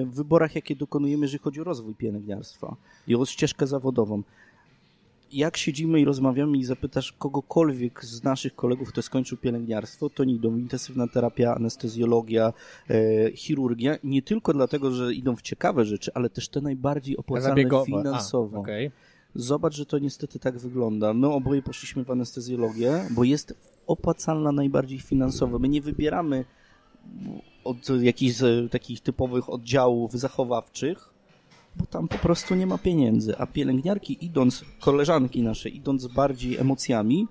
w wyborach, jakie dokonujemy, jeżeli chodzi o rozwój pielęgniarstwa i o ścieżkę zawodową. Jak siedzimy i rozmawiamy i zapytasz kogokolwiek z naszych kolegów, kto skończył pielęgniarstwo, to nie idą intensywna terapia, anestezjologia, e, chirurgia, nie tylko dlatego, że idą w ciekawe rzeczy, ale też te najbardziej opłacalne Zabiegowe. finansowo. A, okay. Zobacz, że to niestety tak wygląda. My oboje poszliśmy w anestezjologię, bo jest opłacalna najbardziej finansowo. My nie wybieramy od jakichś takich typowych oddziałów zachowawczych, bo tam po prostu nie ma pieniędzy. A pielęgniarki idąc, koleżanki nasze, idąc bardziej emocjami,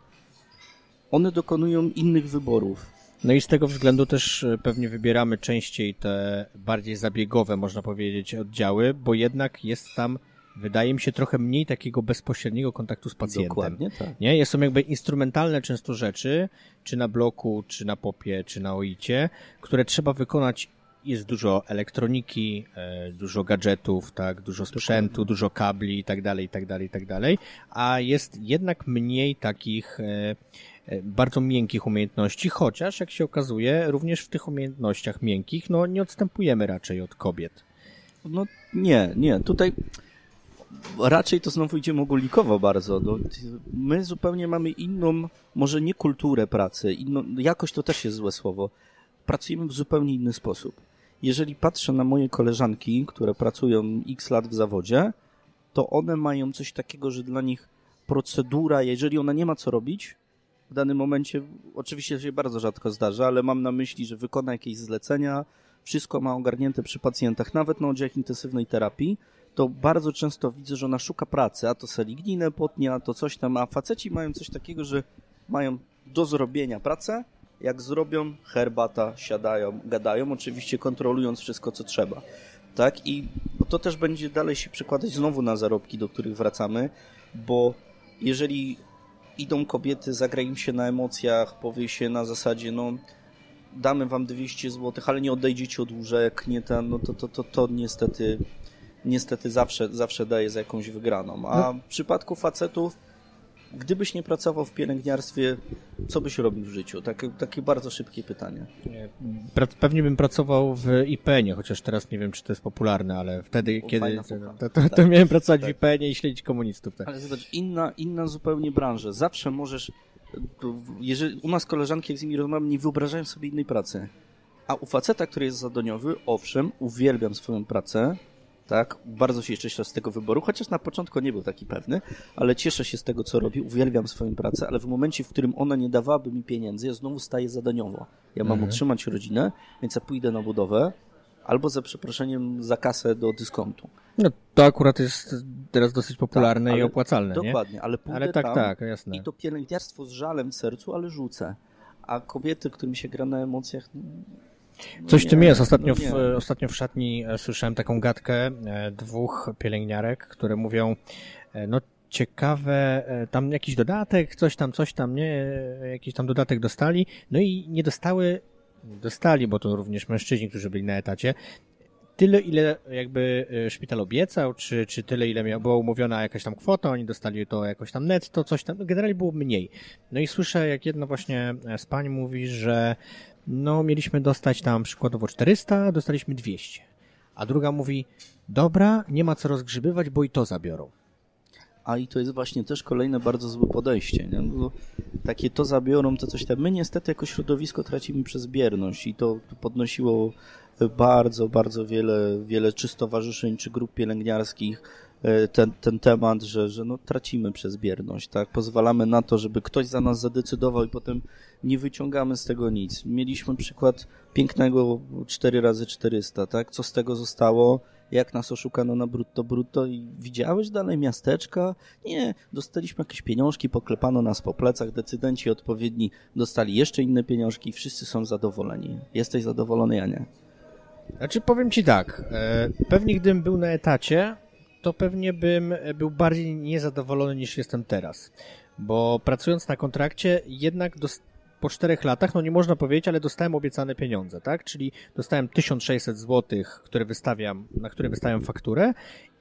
one dokonują innych wyborów. No i z tego względu też e, pewnie wybieramy częściej te bardziej zabiegowe, można powiedzieć, oddziały, bo jednak jest tam wydaje mi się trochę mniej takiego bezpośredniego kontaktu z pacjentem. Dokładnie tak. Nie? Są jakby instrumentalne często rzeczy, czy na bloku, czy na popie, czy na oicie, które trzeba wykonać jest dużo elektroniki, e, dużo gadżetów, tak, dużo sprzętu, Dokładnie. dużo kabli i tak dalej, i tak dalej, i tak dalej, a jest jednak mniej takich e, e, bardzo miękkich umiejętności, chociaż jak się okazuje, również w tych umiejętnościach miękkich, no nie odstępujemy raczej od kobiet. No nie, nie, tutaj raczej to znowu idziemy ogólnikowo bardzo. No, my zupełnie mamy inną, może nie kulturę pracy, inną, jakość to też jest złe słowo. Pracujemy w zupełnie inny sposób. Jeżeli patrzę na moje koleżanki, które pracują x lat w zawodzie, to one mają coś takiego, że dla nich procedura, jeżeli ona nie ma co robić, w danym momencie, oczywiście się bardzo rzadko zdarza, ale mam na myśli, że wykona jakieś zlecenia, wszystko ma ogarnięte przy pacjentach, nawet na oddziałach intensywnej terapii, to bardzo często widzę, że ona szuka pracy, a to seligninę potnie, a to coś tam, a faceci mają coś takiego, że mają do zrobienia pracę, jak zrobią, herbata, siadają, gadają, oczywiście kontrolując wszystko, co trzeba. Tak? I to też będzie dalej się przekładać znowu na zarobki, do których wracamy, bo jeżeli idą kobiety, zagra im się na emocjach, powie się na zasadzie, no damy wam 200 zł, ale nie odejdziecie od łóżek, nie ten, no to, to, to, to niestety niestety zawsze, zawsze daje za jakąś wygraną. A no. w przypadku facetów, gdybyś nie pracował w pielęgniarstwie, co byś robił w życiu? Takie, takie bardzo szybkie pytanie. Pewnie bym pracował w IPN-ie, chociaż teraz nie wiem, czy to jest popularne, ale wtedy, o, kiedy to, to, to, tak. miałem pracować tak. w IPN-ie i śledzić komunistów. Tak. Ale zobacz, inna, inna zupełnie branża. Zawsze możesz, jeżeli u nas koleżanki, jak z nimi rozmawiam, nie wyobrażają sobie innej pracy. A u faceta, który jest zadoniowy, owszem, uwielbiam swoją pracę, tak? Bardzo się cieszę z tego wyboru, chociaż na początku nie był taki pewny, ale cieszę się z tego, co robi, uwielbiam swoją pracę, ale w momencie, w którym ona nie dawałaby mi pieniędzy, ja znowu staję zadaniowo. Ja mam mhm. utrzymać rodzinę, więc ja pójdę na budowę, albo za przeproszeniem za kasę do dyskontu. No to akurat jest teraz dosyć popularne tak, i opłacalne, Dokładnie, nie? ale pójdę ale tak, tam tak, jasne. i to pielęgniarstwo z żalem w sercu, ale rzucę. A kobiety, którym się gra na emocjach, Coś w tym jest. Ostatnio, no w, ostatnio w szatni e, słyszałem taką gadkę e, dwóch pielęgniarek, które mówią, e, no ciekawe, tam jakiś dodatek, coś tam, coś tam, nie, jakiś tam dodatek dostali, no i nie dostały, dostali, bo to również mężczyźni, którzy byli na etacie, tyle, ile jakby szpital obiecał, czy, czy tyle, ile miał, była umówiona jakaś tam kwota, oni dostali to jakoś tam netto, coś tam, generalnie było mniej. No i słyszę, jak jedno właśnie z pań mówi, że no mieliśmy dostać tam przykładowo 400, dostaliśmy 200. A druga mówi, dobra, nie ma co rozgrzybywać, bo i to zabiorą. A i to jest właśnie też kolejne bardzo złe podejście. Nie? No, takie to zabiorą, to coś tam. My niestety jako środowisko tracimy przez bierność i to podnosiło bardzo, bardzo wiele, wiele czy stowarzyszeń, czy grup pielęgniarskich e, ten, ten temat, że, że no, tracimy przez bierność, tak? Pozwalamy na to, żeby ktoś za nas zadecydował i potem nie wyciągamy z tego nic. Mieliśmy przykład pięknego 4 razy 400 tak? Co z tego zostało? Jak nas oszukano na brutto brutto i widziałeś dalej miasteczka? Nie, dostaliśmy jakieś pieniążki, poklepano nas po plecach, decydenci odpowiedni dostali jeszcze inne pieniążki, wszyscy są zadowoleni. Jesteś zadowolony, ja nie. Znaczy powiem ci tak, e, pewnie gdybym był na etacie, to pewnie bym był bardziej niezadowolony niż jestem teraz. Bo pracując na kontrakcie jednak po czterech latach, no nie można powiedzieć, ale dostałem obiecane pieniądze, tak? Czyli dostałem 1600 zł, które wystawiam, na które wystawiam fakturę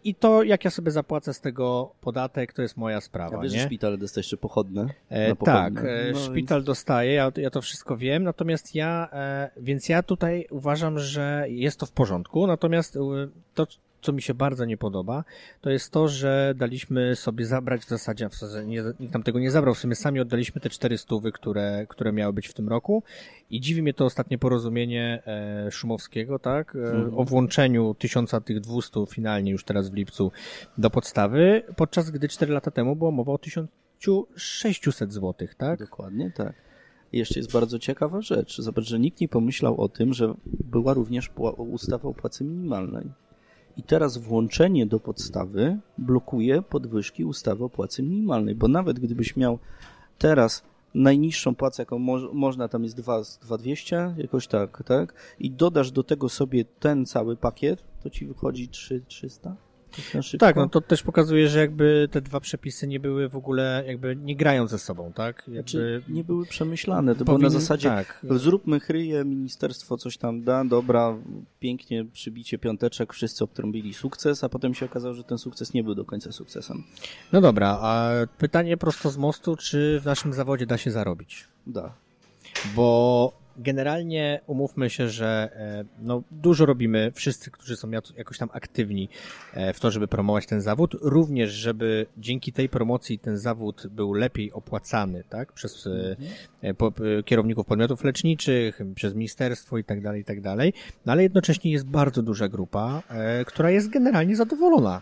i to, jak ja sobie zapłacę z tego podatek, to jest moja sprawa. A wiesz, nie? że szpital dostaje jeszcze pochodne? E, tak, e, no szpital i... dostaje, ja, ja to wszystko wiem, natomiast ja, e, więc ja tutaj uważam, że jest to w porządku, natomiast e, to, co mi się bardzo nie podoba, to jest to, że daliśmy sobie zabrać w zasadzie, w zasadzie nie, nikt nam tego nie zabrał, w sumie sami oddaliśmy te cztery stówy, które, które miały być w tym roku i dziwi mnie to ostatnie porozumienie e, Szumowskiego, tak, e, mhm. o włączeniu tysiąca tych dwustu finalnie już teraz w lipcu do podstawy, podczas gdy cztery lata temu była mowa o 1600 złotych, tak? Dokładnie, tak. I jeszcze jest bardzo ciekawa rzecz. Zobacz, że nikt nie pomyślał o tym, że była również ustawa o płacy minimalnej. I teraz włączenie do podstawy blokuje podwyżki ustawy o płacy minimalnej, bo nawet gdybyś miał teraz najniższą płacę, jaką mo można, tam jest 2200, jakoś tak, tak? I dodasz do tego sobie ten cały pakiet, to ci wychodzi 3300? Tak, no to też pokazuje, że jakby te dwa przepisy nie były w ogóle, jakby nie grają ze sobą, tak? Jakby... Znaczy, nie były przemyślane, to Powin... było na zasadzie tak. zróbmy chryję, ministerstwo coś tam da, dobra, pięknie przybicie piąteczek, wszyscy obtrąbili sukces, a potem się okazało, że ten sukces nie był do końca sukcesem. No dobra, a pytanie prosto z mostu, czy w naszym zawodzie da się zarobić? Da. Bo generalnie umówmy się, że e, no, dużo robimy, wszyscy, którzy są jakoś tam aktywni e, w to, żeby promować ten zawód, również, żeby dzięki tej promocji ten zawód był lepiej opłacany, tak, przez mhm. kierowników podmiotów leczniczych, przez ministerstwo i tak dalej, i tak dalej, no ale jednocześnie jest bardzo duża grupa, która jest generalnie zadowolona.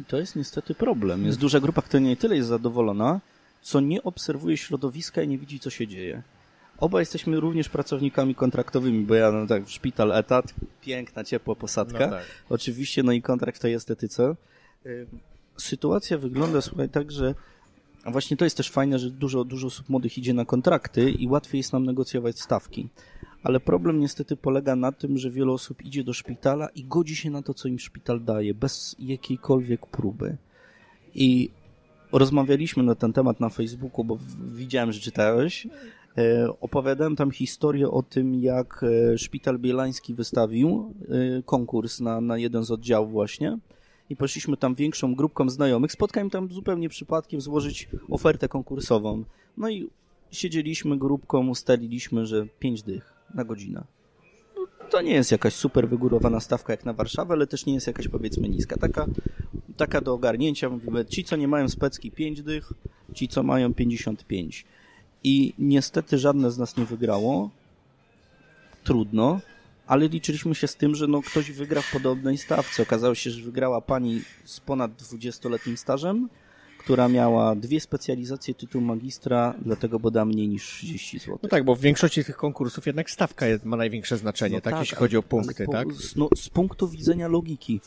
I to jest niestety problem. Jest duża grupa, która nie tyle jest zadowolona, co nie obserwuje środowiska i nie widzi, co się dzieje. Oba jesteśmy również pracownikami kontraktowymi, bo ja no tak, szpital, etat, piękna, ciepła posadka. No tak. Oczywiście, no i kontrakt w tej estetyce. Sytuacja wygląda, słuchaj, tak, że a właśnie to jest też fajne, że dużo, dużo osób młodych idzie na kontrakty i łatwiej jest nam negocjować stawki. Ale problem niestety polega na tym, że wiele osób idzie do szpitala i godzi się na to, co im szpital daje, bez jakiejkolwiek próby. I rozmawialiśmy na ten temat na Facebooku, bo widziałem, że czytałeś opowiadałem tam historię o tym, jak e, Szpital Bielański wystawił e, konkurs na, na jeden z oddziałów właśnie i poszliśmy tam większą grupką znajomych. Spotkałem tam zupełnie przypadkiem złożyć ofertę konkursową. No i siedzieliśmy grupką, ustaliliśmy, że pięć dych na godzinę. No, to nie jest jakaś super wygórowana stawka jak na Warszawę, ale też nie jest jakaś powiedzmy niska. Taka, taka do ogarnięcia. Mówimy, ci co nie mają specki 5 dych, ci co mają 55 i niestety żadne z nas nie wygrało. Trudno, ale liczyliśmy się z tym, że no ktoś wygra w podobnej stawce. Okazało się, że wygrała pani z ponad 20-letnim stażem, która miała dwie specjalizacje tytuł magistra, dlatego boda mniej niż 30 zł. No tak, bo w większości tych konkursów jednak stawka ma największe znaczenie, no tak, tak, jeśli chodzi o punkty, po, tak? Z, no, z punktu widzenia logiki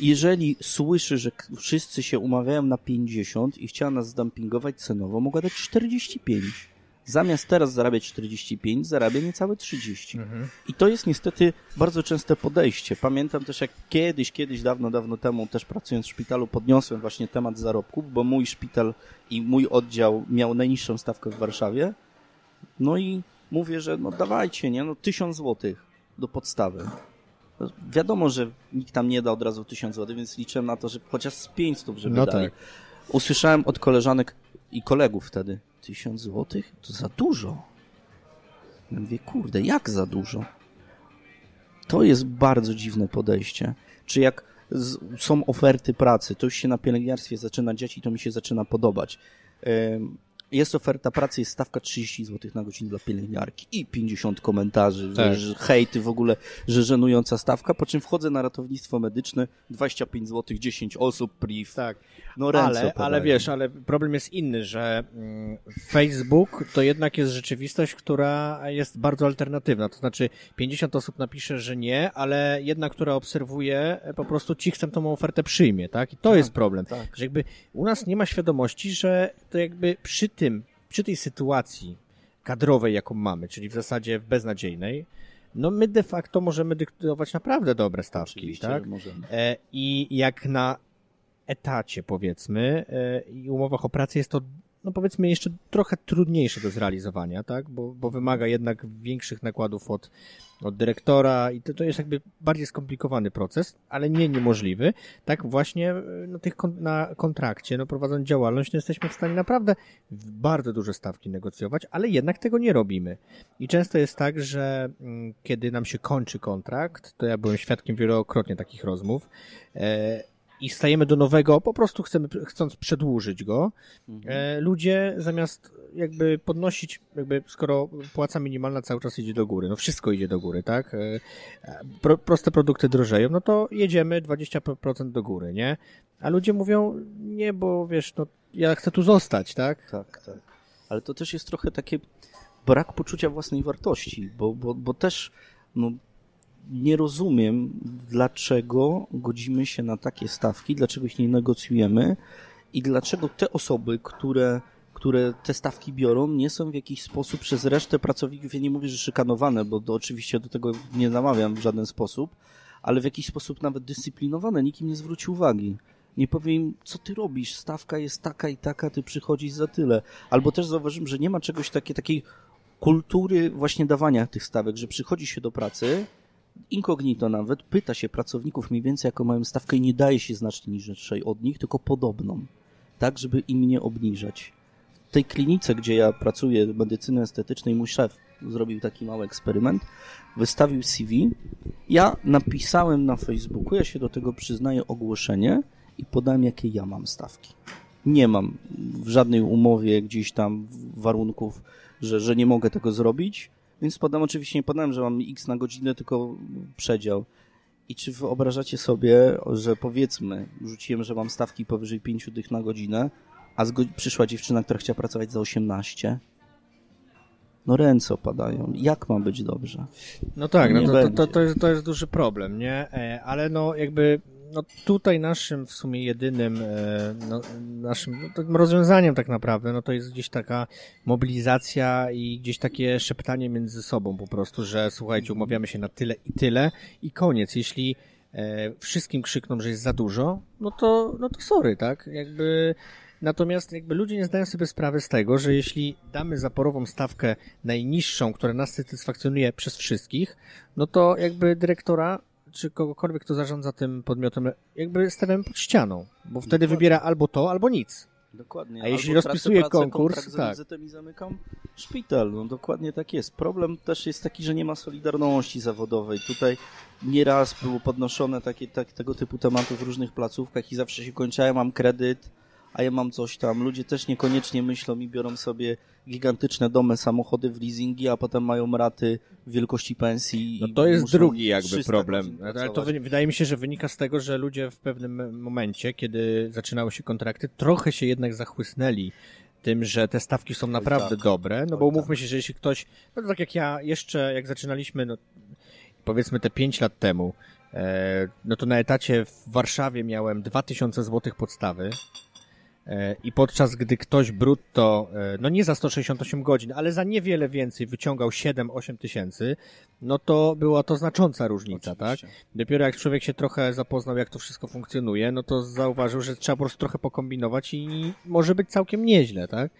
jeżeli słyszy, że wszyscy się umawiają na 50 i chciała nas zdumpingować cenowo, mogła dać 45. Zamiast teraz zarabiać 45, zarabia niecałe 30. Mhm. I to jest niestety bardzo częste podejście. Pamiętam też, jak kiedyś, kiedyś, dawno, dawno temu, też pracując w szpitalu, podniosłem właśnie temat zarobków, bo mój szpital i mój oddział miał najniższą stawkę w Warszawie. No i mówię, że no dawajcie, nie, no 1000 złotych do podstawy. Wiadomo, że nikt tam nie da od razu 1000 zł, więc liczyłem na to, że chociaż z 500, żeby No dali. tak. Usłyszałem od koleżanek i kolegów wtedy, 1000 zł? To za dużo. Ja mówię, kurde, jak za dużo? To jest bardzo dziwne podejście. Czy jak z, są oferty pracy, to już się na pielęgniarstwie zaczyna dziać i to mi się zaczyna podobać. Ym, jest oferta pracy, jest stawka 30 zł na godzinę dla pielęgniarki i 50 komentarzy, Tak. że, hejty w ogóle, że żenująca stawka, po czym wchodzę na ratownictwo medyczne, 25 zł, 10 osób, priv. Tak. No ręce Ale, ale wiesz, ale problem jest inny, że mm, Facebook to jednak jest rzeczywistość, która jest bardzo alternatywna. To znaczy 50 osób napisze, że nie, ale jedna, która obserwuje, po prostu cichcem tą ofertę przyjmie, tak? I to jest problem. tak. Że jakby u nas nie ma świadomości, że to jakby przy tym, przy tej sytuacji kadrowej, jaką mamy, czyli w zasadzie beznadziejnej, no my de facto możemy dyktować naprawdę dobre stawki, Oczywiście, tak? że możemy. E, I jak na etacie, powiedzmy, e, i umowach o pracę jest to, no powiedzmy, jeszcze trochę trudniejsze do zrealizowania, tak? Bo, bo wymaga jednak większych nakładów od, od dyrektora i to, to jest jakby bardziej skomplikowany proces, ale nie niemożliwy. Tak właśnie e, na, tych, kon- na kontrakcie, no prowadząc działalność, no jesteśmy w stanie naprawdę bardzo duże stawki negocjować, ale jednak tego nie robimy. I często jest tak, że mm, kiedy nam się kończy kontrakt, to ja byłem świadkiem wielokrotnie takich rozmów, e, i stajemy do nowego, po prostu chcemy, chcąc przedłużyć go, e, ludzie zamiast jakby podnosić, jakby skoro płaca minimalna cały czas idzie do góry, no wszystko idzie do góry, tak? E, Pro, proste produkty drożeją, no to jedziemy 20% do góry, nie? A ludzie mówią, nie, bo wiesz, no ja chcę tu zostać, tak? Tak, tak. Ale to też jest trochę takie brak poczucia własnej wartości, bo, bo, bo też no, nie rozumiem, dlaczego godzimy się na takie stawki, dlaczego ich nie negocjujemy i dlaczego te osoby, które, które te stawki biorą, nie są w jakiś sposób przez resztę pracowników, ja nie mówię, że szykanowane, bo to oczywiście do tego nie namawiam w żaden sposób, ale w jakiś sposób nawet dyscyplinowane, nikim nie zwróci uwagi. Nie powiem, co ty robisz, stawka jest taka i taka, ty przychodzisz za tyle. Albo też zauważyłem, że nie ma czegoś takiej, takiej kultury właśnie dawania tych stawek, że przychodzi się do pracy, incognito nawet, pyta się pracowników mniej więcej, jaką mają stawkę i nie daje się znacznie niższej od nich, tylko podobną. Tak, żeby im nie obniżać. W tej klinice, gdzie ja pracuję, medycyny estetycznej, mój szef zrobił taki mały eksperyment, wystawił CV, ja napisałem na Facebooku, ja się do tego przyznaję, ogłoszenie i podałem, jakie ja mam stawki. Nie mam w żadnej umowie gdzieś tam warunków, że, że nie mogę tego zrobić, więc podam, oczywiście nie podałem, że mam x na godzinę, tylko przedział. I czy wyobrażacie sobie, że powiedzmy, rzuciłem, że mam stawki powyżej 5 dych na godzinę, a przyszła dziewczyna, która chciała pracować za 18? No ręce opadają. Jak ma być dobrze? No tak, no to, to, to, to, jest, to jest duży problem, nie? E, Ale no jakby no tutaj naszym w sumie jedynym e, no, naszym no, rozwiązaniem tak naprawdę, no to jest gdzieś taka mobilizacja i gdzieś takie szeptanie między sobą po prostu, że słuchajcie, umawiamy się na tyle i tyle i koniec. Jeśli e, wszystkim krzykną, że jest za dużo, no to, no to sorry, tak? Jakby Natomiast jakby ludzie nie zdają sobie sprawy z tego, że jeśli damy zaporową stawkę najniższą, która nas satysfakcjonuje przez wszystkich, no to jakby dyrektora czy kogokolwiek, kto zarządza tym podmiotem, jakby stawiamy pod ścianą, bo wtedy Dokładnie. wybiera albo to, albo nic. Dokładnie. A jeśli rozpisuje pracę, konkurs, tak. I zamykam szpital. No dokładnie tak jest. Problem też jest taki, że nie ma solidarności zawodowej. Tutaj nieraz było podnoszone takie, tak, tego typu tematy w różnych placówkach i zawsze się kończy, a ja mam kredyt, a ja mam coś tam. Ludzie też niekoniecznie myślą i biorą sobie gigantyczne domy, samochody w leasingi, a potem mają raty wielkości pensji. No to jest drugi jakby 300 problem. Ale to wydaje mi się, że wynika z tego, że ludzie w pewnym momencie, kiedy zaczynały się kontrakty, trochę się jednak zachłysnęli tym, że te stawki są naprawdę tak. dobre, no Oj bo tak. umówmy się, że jeśli ktoś, no tak jak ja jeszcze, jak zaczynaliśmy, no powiedzmy te 5 lat temu, e, no to na etacie w Warszawie miałem 2000 zł podstawy, I podczas gdy ktoś brutto, e, no nie za 168 godzin, ale za niewiele więcej wyciągał 7-8 tysięcy, no to była to znacząca różnica, tak? Oczywiście. Dopiero jak człowiek się trochę zapoznał, jak to wszystko funkcjonuje, no to zauważył, że trzeba po prostu trochę pokombinować i może być całkiem nieźle, tak?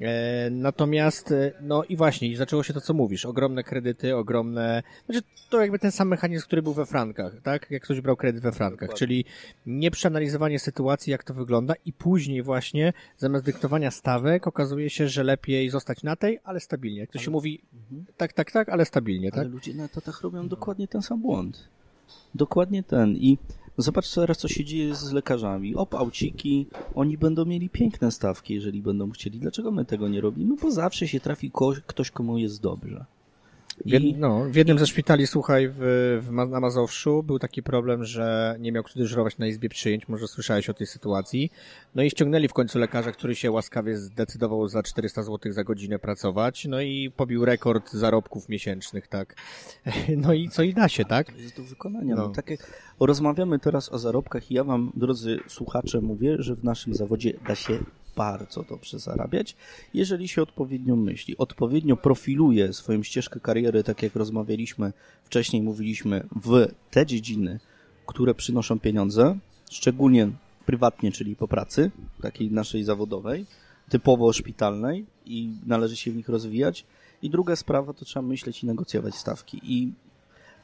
E, natomiast, e, no i właśnie, zaczęło się to, co mówisz, ogromne kredyty, ogromne, znaczy to jakby ten sam mechanizm, który był we frankach, tak? Jak ktoś brał kredyt we frankach, Dokładnie. czyli nieprzeanalizowanie sytuacji, jak to wygląda i później właśnie, zamiast dyktowania stawek, okazuje się, że lepiej zostać na tej, ale stabilnie. Jak to ale... się mówi, mhm. tak, tak, tak, ale stabilnie, tak? Ale ludzie na etatach robią dokładnie ten sam błąd. Dokładnie ten i Zobacz teraz, co się dzieje z lekarzami. Op, auciki, oni będą mieli piękne stawki, jeżeli będą chcieli. Dlaczego my tego nie robimy? Bo zawsze się trafi ktoś, komu jest dobrze. I... No, w jednym ze szpitali, słuchaj, w, w, na Mazowszu był taki problem, że nie miał kto dyżurować na izbie przyjęć, może słyszałeś o tej sytuacji. No i ściągnęli w końcu lekarza, który się łaskawie zdecydował za 400 zł za godzinę pracować, no i pobił rekord zarobków miesięcznych, tak. No i co i da się, tak? To jest do wykonania. No. no tak jak rozmawiamy teraz o zarobkach i ja wam, drodzy słuchacze, mówię, że w naszym zawodzie da się bardzo dobrze zarabiać, jeżeli się odpowiednio myśli, odpowiednio profiluje swoją ścieżkę kariery, tak jak rozmawialiśmy wcześniej, mówiliśmy, w te dziedziny, które przynoszą pieniądze, szczególnie prywatnie, czyli po pracy, takiej naszej zawodowej, typowo szpitalnej i należy się w nich rozwijać. I druga sprawa, to trzeba myśleć i negocjować stawki. I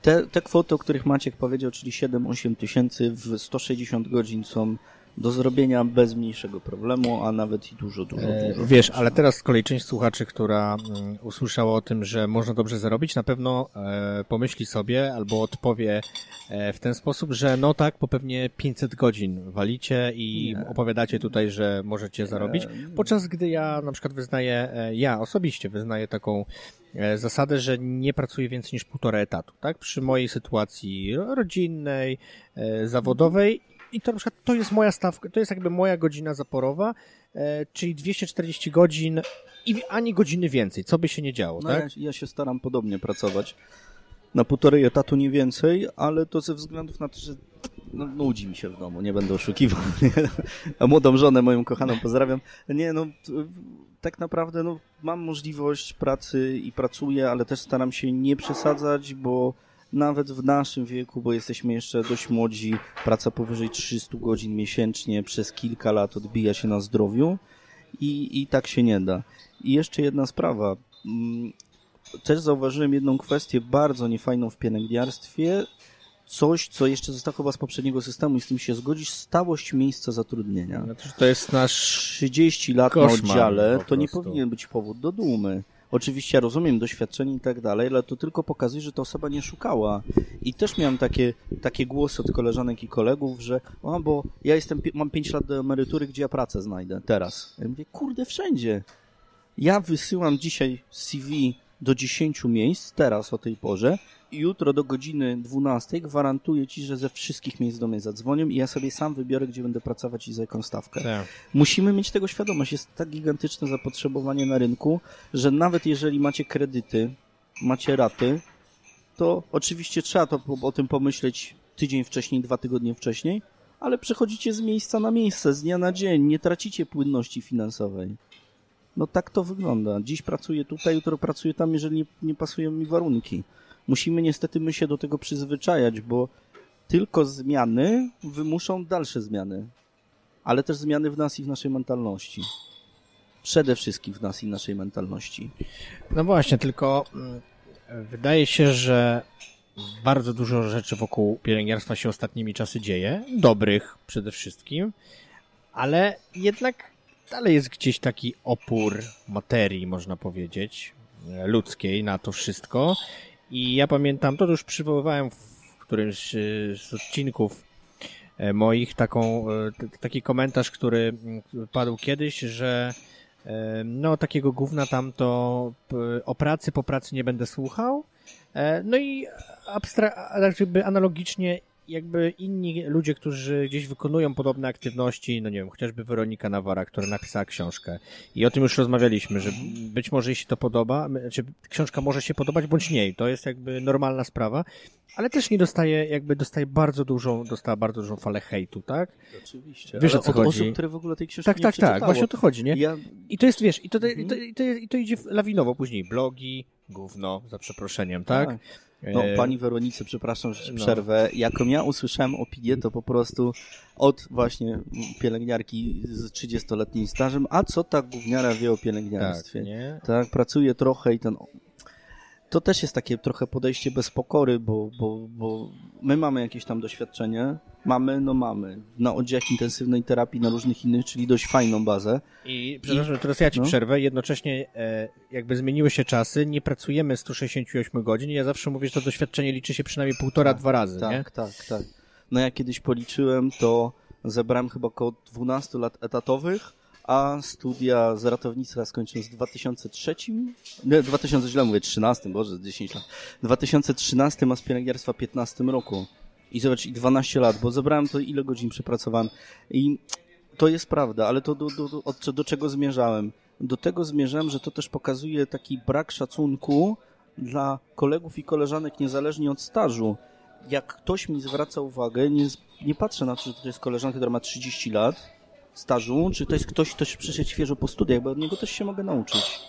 te, te kwoty, o których Maciek powiedział, czyli 7-8 tysięcy w 160 godzin są do zrobienia bez mniejszego problemu, a nawet i dużo, dużo, e, dużo. Wiesz, ale teraz z kolei część słuchaczy, która mm, usłyszała o tym, że można dobrze zarobić, na pewno e, pomyśli sobie albo odpowie e, w ten sposób, że no tak, po pewnie 500 godzin walicie i nie. opowiadacie tutaj, że możecie zarobić, podczas gdy ja na przykład wyznaję, ja osobiście wyznaję taką zasadę, że nie pracuję więcej niż półtora etatu, tak? Przy mojej sytuacji rodzinnej, zawodowej i to na przykład to jest moja stawka, to jest jakby moja godzina zaporowa, e, czyli 240 godzin i ani godziny więcej, co by się nie działo, no tak? Ja, ja się staram podobnie pracować. Na półtorej etatu nie więcej, ale to ze względów na to, że no, nudzi mi się w domu, nie będę oszukiwał. A młodą żonę moją kochaną pozdrawiam. Nie, no tak naprawdę no, mam możliwość pracy i pracuję, ale też staram się nie przesadzać, bo nawet w naszym wieku, bo jesteśmy jeszcze dość młodzi, praca powyżej 300 godzin miesięcznie przez kilka lat odbija się na zdrowiu i, i tak się nie da. I jeszcze jedna sprawa. Mm, też zauważyłem jedną kwestię bardzo niefajną w pielęgniarstwie. Coś, co jeszcze zostało chyba z poprzedniego systemu i z tym się zgodzisz, stałość miejsca zatrudnienia. Znaczy, to jest nasz 30 lat na oddziale, to nie powinien być powód do dumy. Oczywiście ja rozumiem doświadczenie i tak dalej, ale to tylko pokazuje, że ta osoba nie szukała. I też miałem takie, takie głosy od koleżanek i kolegów, że o, bo ja jestem, mam 5 lat do emerytury, gdzie ja pracę znajdę teraz. Ja mówię, kurde, wszędzie. Ja wysyłam dzisiaj CV do 10 miejsc, teraz o tej porze, jutro do godziny 12 gwarantuję Ci, że ze wszystkich miejsc do mnie zadzwonią i ja sobie sam wybiorę, gdzie będę pracować i za jaką stawkę. Tak. Musimy mieć tego świadomość. Jest tak gigantyczne zapotrzebowanie na rynku, że nawet jeżeli macie kredyty, macie raty, to oczywiście trzeba to, o tym pomyśleć tydzień wcześniej, dwa tygodnie wcześniej, ale przechodzicie z miejsca na miejsce, z dnia na dzień, nie tracicie płynności finansowej. No tak to wygląda. Dziś pracuję tutaj, jutro pracuję tam, jeżeli nie, nie pasują mi warunki musimy niestety my się do tego przyzwyczajać, bo tylko zmiany wymuszą dalsze zmiany, ale też zmiany w nas i w naszej mentalności. Przede wszystkim w nas i naszej mentalności. No właśnie, tylko mm, wydaje się, że bardzo dużo rzeczy wokół pielęgniarstwa się ostatnimi czasy dzieje, dobrych przede wszystkim, ale jednak dalej jest gdzieś taki opór materii, można powiedzieć, ludzkiej na to wszystko i ja pamiętam, to już przywoływałem w którymś e, z odcinków e, moich taką, e, taki komentarz, który padł kiedyś, że no takiego gówna tam to o pracy po pracy nie będę słuchał. No i abstra- jakby analogicznie jakby inni ludzie, którzy gdzieś wykonują podobne aktywności, no nie wiem, chociażby Weronika Nawara, która napisała książkę i o tym już rozmawialiśmy, że być może jej się to podoba, czy książka może się podobać, bądź nie, to jest jakby normalna sprawa, ale też nie dostaje, jakby dostaje bardzo dużą, dostała bardzo dużą falę hejtu, tak? Oczywiście. Wiesz ale o co chodzi? osób, które w ogóle tej książki Tak, nie tak, tak, właśnie o to chodzi, nie? Ja... I to jest, wiesz, i to, mhm. i, to, i, to, i to idzie lawinowo później, blogi, gówno, za przeproszeniem, tak? tak. No, pani Weronice, przepraszam, że no. przerwę. Jaką ja usłyszałem opinię, to po prostu od właśnie pielęgniarki z 30-letnim stażem, a co ta gówniara wie o pielęgniarstwie? Tak, nie? tak, pracuje trochę i ten to też jest takie trochę podejście bez pokory, bo, bo, bo my mamy jakieś tam doświadczenie, mamy, no mamy, na oddziałach intensywnej terapii, na różnych innych, czyli dość fajną bazę. I przepraszam, I, teraz ja ci no. przerwę, jednocześnie e, jakby zmieniły się czasy, nie pracujemy 168 godzin ja zawsze mówię, że to doświadczenie liczy się przynajmniej półtora, tak, dwa razy, tak, nie? Tak, tak, tak. No ja kiedyś policzyłem, to zebrałem chyba około 12 lat etatowych, a studia z ratownictwa skończyłem w 2003, nie, 2000, źle mówię, 13, boże, 10 lat. W 2013, a z pielęgniarstwa 15 roku. I zobacz, i 12 lat, bo zebrałem to ile godzin przepracowałem. I to jest prawda, ale to do, do, do, do, do czego zmierzałem? Do tego zmierzałem, że to też pokazuje taki brak szacunku dla kolegów i koleżanek niezależnie od stażu. Jak ktoś mi zwraca uwagę, nie, nie patrzę na to, że to jest koleżanka, która ma 30 lat, stażu, czy to jest ktoś, kto przyszedł świeżo po studiach, bo od niego też się mogę nauczyć.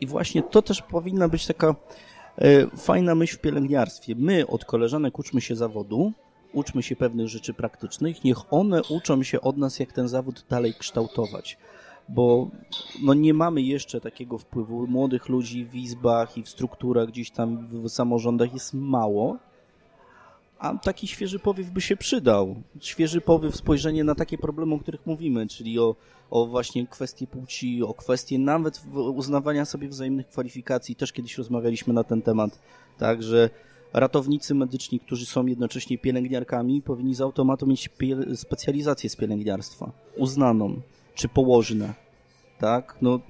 I właśnie to też powinna być taka e, fajna myśl w pielęgniarstwie. My od koleżanek uczmy się zawodu, uczmy się pewnych rzeczy praktycznych, niech one uczą się od nas, jak ten zawód dalej kształtować. Bo no nie mamy jeszcze takiego wpływu. Młodych ludzi w izbach i w strukturach gdzieś tam w samorządach jest mało a taki świeży powiew by się przydał. Świeży powiew, spojrzenie na takie problemy, o których mówimy, czyli o, o właśnie kwestie płci, o kwestie nawet uznawania sobie wzajemnych kwalifikacji. Też kiedyś rozmawialiśmy na ten temat, tak, że ratownicy medyczni, którzy są jednocześnie pielęgniarkami, powinni z automatu mieć specjalizację z pielęgniarstwa, uznaną, czy położne, tak, no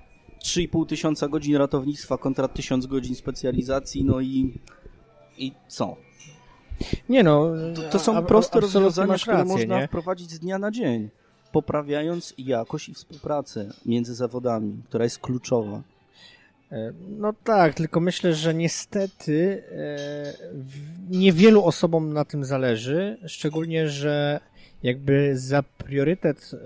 3,5 tysiąca godzin ratownictwa kontra 1000 godzin specjalizacji, no i i co? Nie no, to, to są a, proste rozwiązania, rację, które można nie? wprowadzić z dnia na dzień, poprawiając jakość i współpracę między zawodami, która jest kluczowa. E, no tak, tylko myślę, że niestety e, niewielu osobom na tym zależy, szczególnie, że jakby za priorytet e,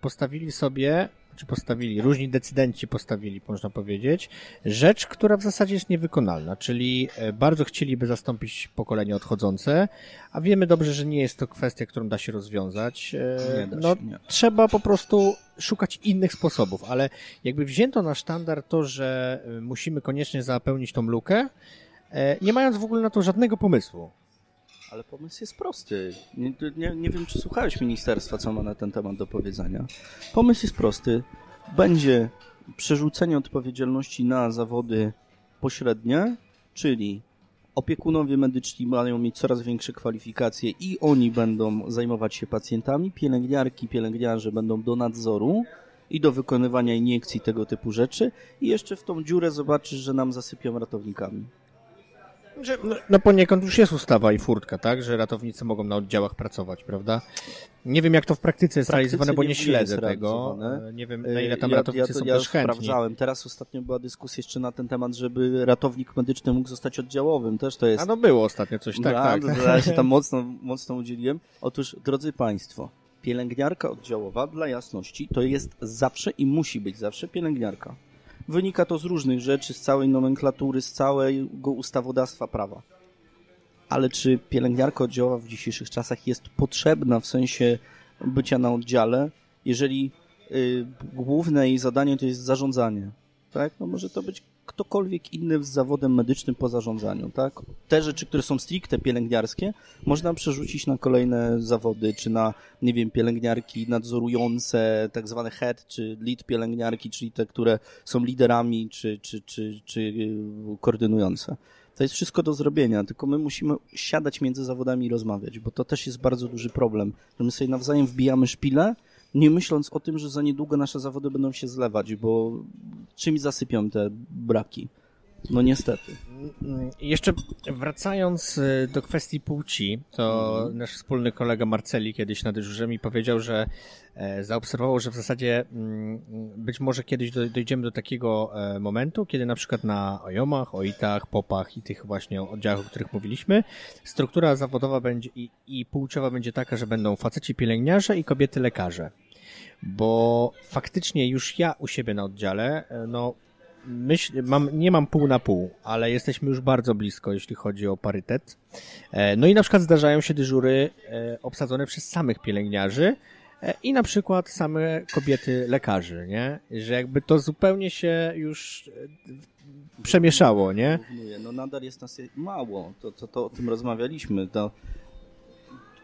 postawili sobie czy postawili, różni decydenci postawili, można powiedzieć, rzecz, która w zasadzie jest niewykonalna, czyli e, bardzo chcieliby zastąpić pokolenie odchodzące, a wiemy dobrze, że nie jest to kwestia, którą da się rozwiązać. E, nie no, trzeba po prostu szukać innych sposobów, ale jakby wzięto na sztandar to, że e, musimy koniecznie zapełnić tą lukę, nie mając w ogóle na to żadnego pomysłu. Ale pomysł jest prosty. Nie, nie, nie, wiem, czy słuchałeś ministerstwa, co ma na ten temat do powiedzenia. Pomysł jest prosty. Będzie przerzucenie odpowiedzialności na zawody pośrednie, czyli opiekunowie medyczni mają mieć coraz większe kwalifikacje i oni będą zajmować się pacjentami, pielęgniarki, pielęgniarze będą do nadzoru i do wykonywania iniekcji tego typu rzeczy i jeszcze w tą dziurę zobaczysz, że nam zasypią ratownikami. Że, no, no poniekąd już jest ustawa i furtka, tak? Że ratownicy mogą na oddziałach pracować, prawda? Nie wiem, jak to w praktyce jest realizowane, bo nie, nie śledzę tego. Nie wiem, na ile tam ja, ratownicy ja, są ja też chętni. sprawdzałem. Teraz ostatnio była dyskusja jeszcze na ten temat, żeby ratownik medyczny mógł zostać oddziałowym. Też to jest... A no było ostatnio coś, tak, tak. tak. Ja się tam mocno, mocno udzieliłem. Otóż, drodzy Państwo, pielęgniarka oddziałowa, dla jasności, to jest zawsze i musi być zawsze pielęgniarka. Wynika to z różnych rzeczy, z całej nomenklatury, z całego ustawodawstwa prawa. Ale czy pielęgniarka oddziałowa w dzisiejszych czasach jest potrzebna w sensie bycia na oddziale, jeżeli y, główne jej zadanie to jest zarządzanie? Tak? No może to być ktokolwiek inny z zawodem medycznym po zarządzaniu, tak? Te rzeczy, które są stricte pielęgniarskie, można przerzucić na kolejne zawody, czy na, nie wiem, pielęgniarki nadzorujące, tak zwane head, czy lead pielęgniarki, czyli te, które są liderami, czy, czy, czy, czy y, koordynujące. To jest wszystko do zrobienia, tylko my musimy siadać między zawodami i rozmawiać, bo to też jest bardzo duży problem, że my sobie nawzajem wbijamy szpile, nie myśląc o tym, że za niedługo nasze zawody będą się zlewać, bo czymś zasypią te braki. No niestety. Jeszcze wracając y, do kwestii płci, to mhm. nasz wspólny kolega Marceli kiedyś na dyżurze mi powiedział, że e, zaobserwował, że w zasadzie mm, być może kiedyś dojdziemy do takiego e, momentu, kiedy na przykład na ojomach, oitach, popach i tych właśnie oddziałach, o których mówiliśmy, struktura zawodowa będzie i, i płciowa będzie taka, że będą faceci pielęgniarze i kobiety lekarze. Bo faktycznie już ja u siebie na oddziale, e, no myśl, mam, nie mam pół na pół, ale jesteśmy już bardzo blisko, jeśli chodzi o parytet. E, no i na przykład zdarzają się dyżury e, obsadzone przez samych pielęgniarzy e, i na przykład same kobiety lekarzy, nie? Że jakby to zupełnie się już przemieszało, nie? No nadal jest nas mało, to, to, to o tym rozmawialiśmy. To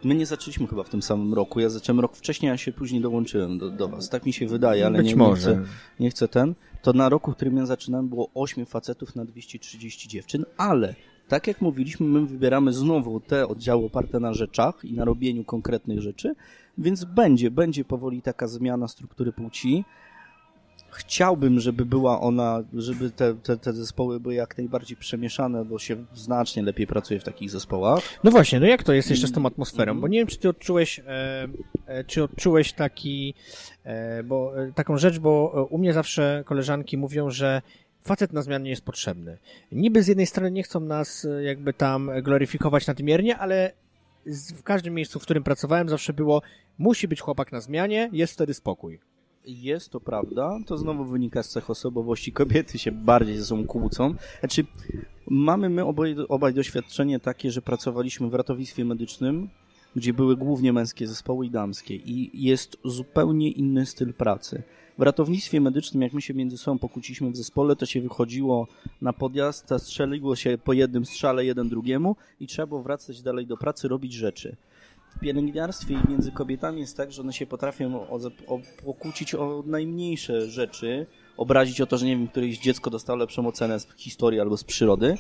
My nie zaczęliśmy chyba w tym samym roku. Ja zacząłem rok wcześniej, a się później dołączyłem do, do was. Tak mi się wydaje, ale Być nie, może. nie, chcę, nie chcę ten. To na roku, w którym ja zaczynałem, było 8 facetów na 230 dziewczyn, ale tak jak mówiliśmy, my wybieramy znowu te oddziały oparte na rzeczach i na robieniu konkretnych rzeczy, więc będzie, będzie powoli taka zmiana struktury płci chciałbym, żeby była ona, żeby te, te, te zespoły były jak najbardziej przemieszane, bo się znacznie lepiej pracuje w takich zespołach. No właśnie, no jak to jest jeszcze z tą atmosferą? Bo nie wiem, czy ty odczułeś, e, e, czy odczułeś taki, e, bo, taką rzecz, bo u mnie zawsze koleżanki mówią, że facet na zmianie jest potrzebny. Niby z jednej strony nie chcą nas jakby tam gloryfikować nadmiernie, ale w każdym miejscu, w którym pracowałem, zawsze było, musi być chłopak na zmianie, jest wtedy spokój. Jest to prawda, to znowu wynika z cech osobowości. Kobiety się bardziej ze sobą kłócą. Znaczy, mamy my obaj, obaj doświadczenie takie, że pracowaliśmy w ratownictwie medycznym, gdzie były głównie męskie zespoły i damskie i jest zupełnie inny styl pracy. W ratownictwie medycznym, jak my się między sobą pokłóciliśmy w zespole, to się wychodziło na podjazd, strzeliło się po jednym strzale jeden drugiemu i trzeba było wracać dalej do pracy, robić rzeczy w pielęgniarstwie i między kobietami jest tak, że one się potrafią pokłócić o najmniejsze rzeczy, obrazić o to, że nie wiem, któreś dziecko dostało lepszą ocenę z historii albo z przyrody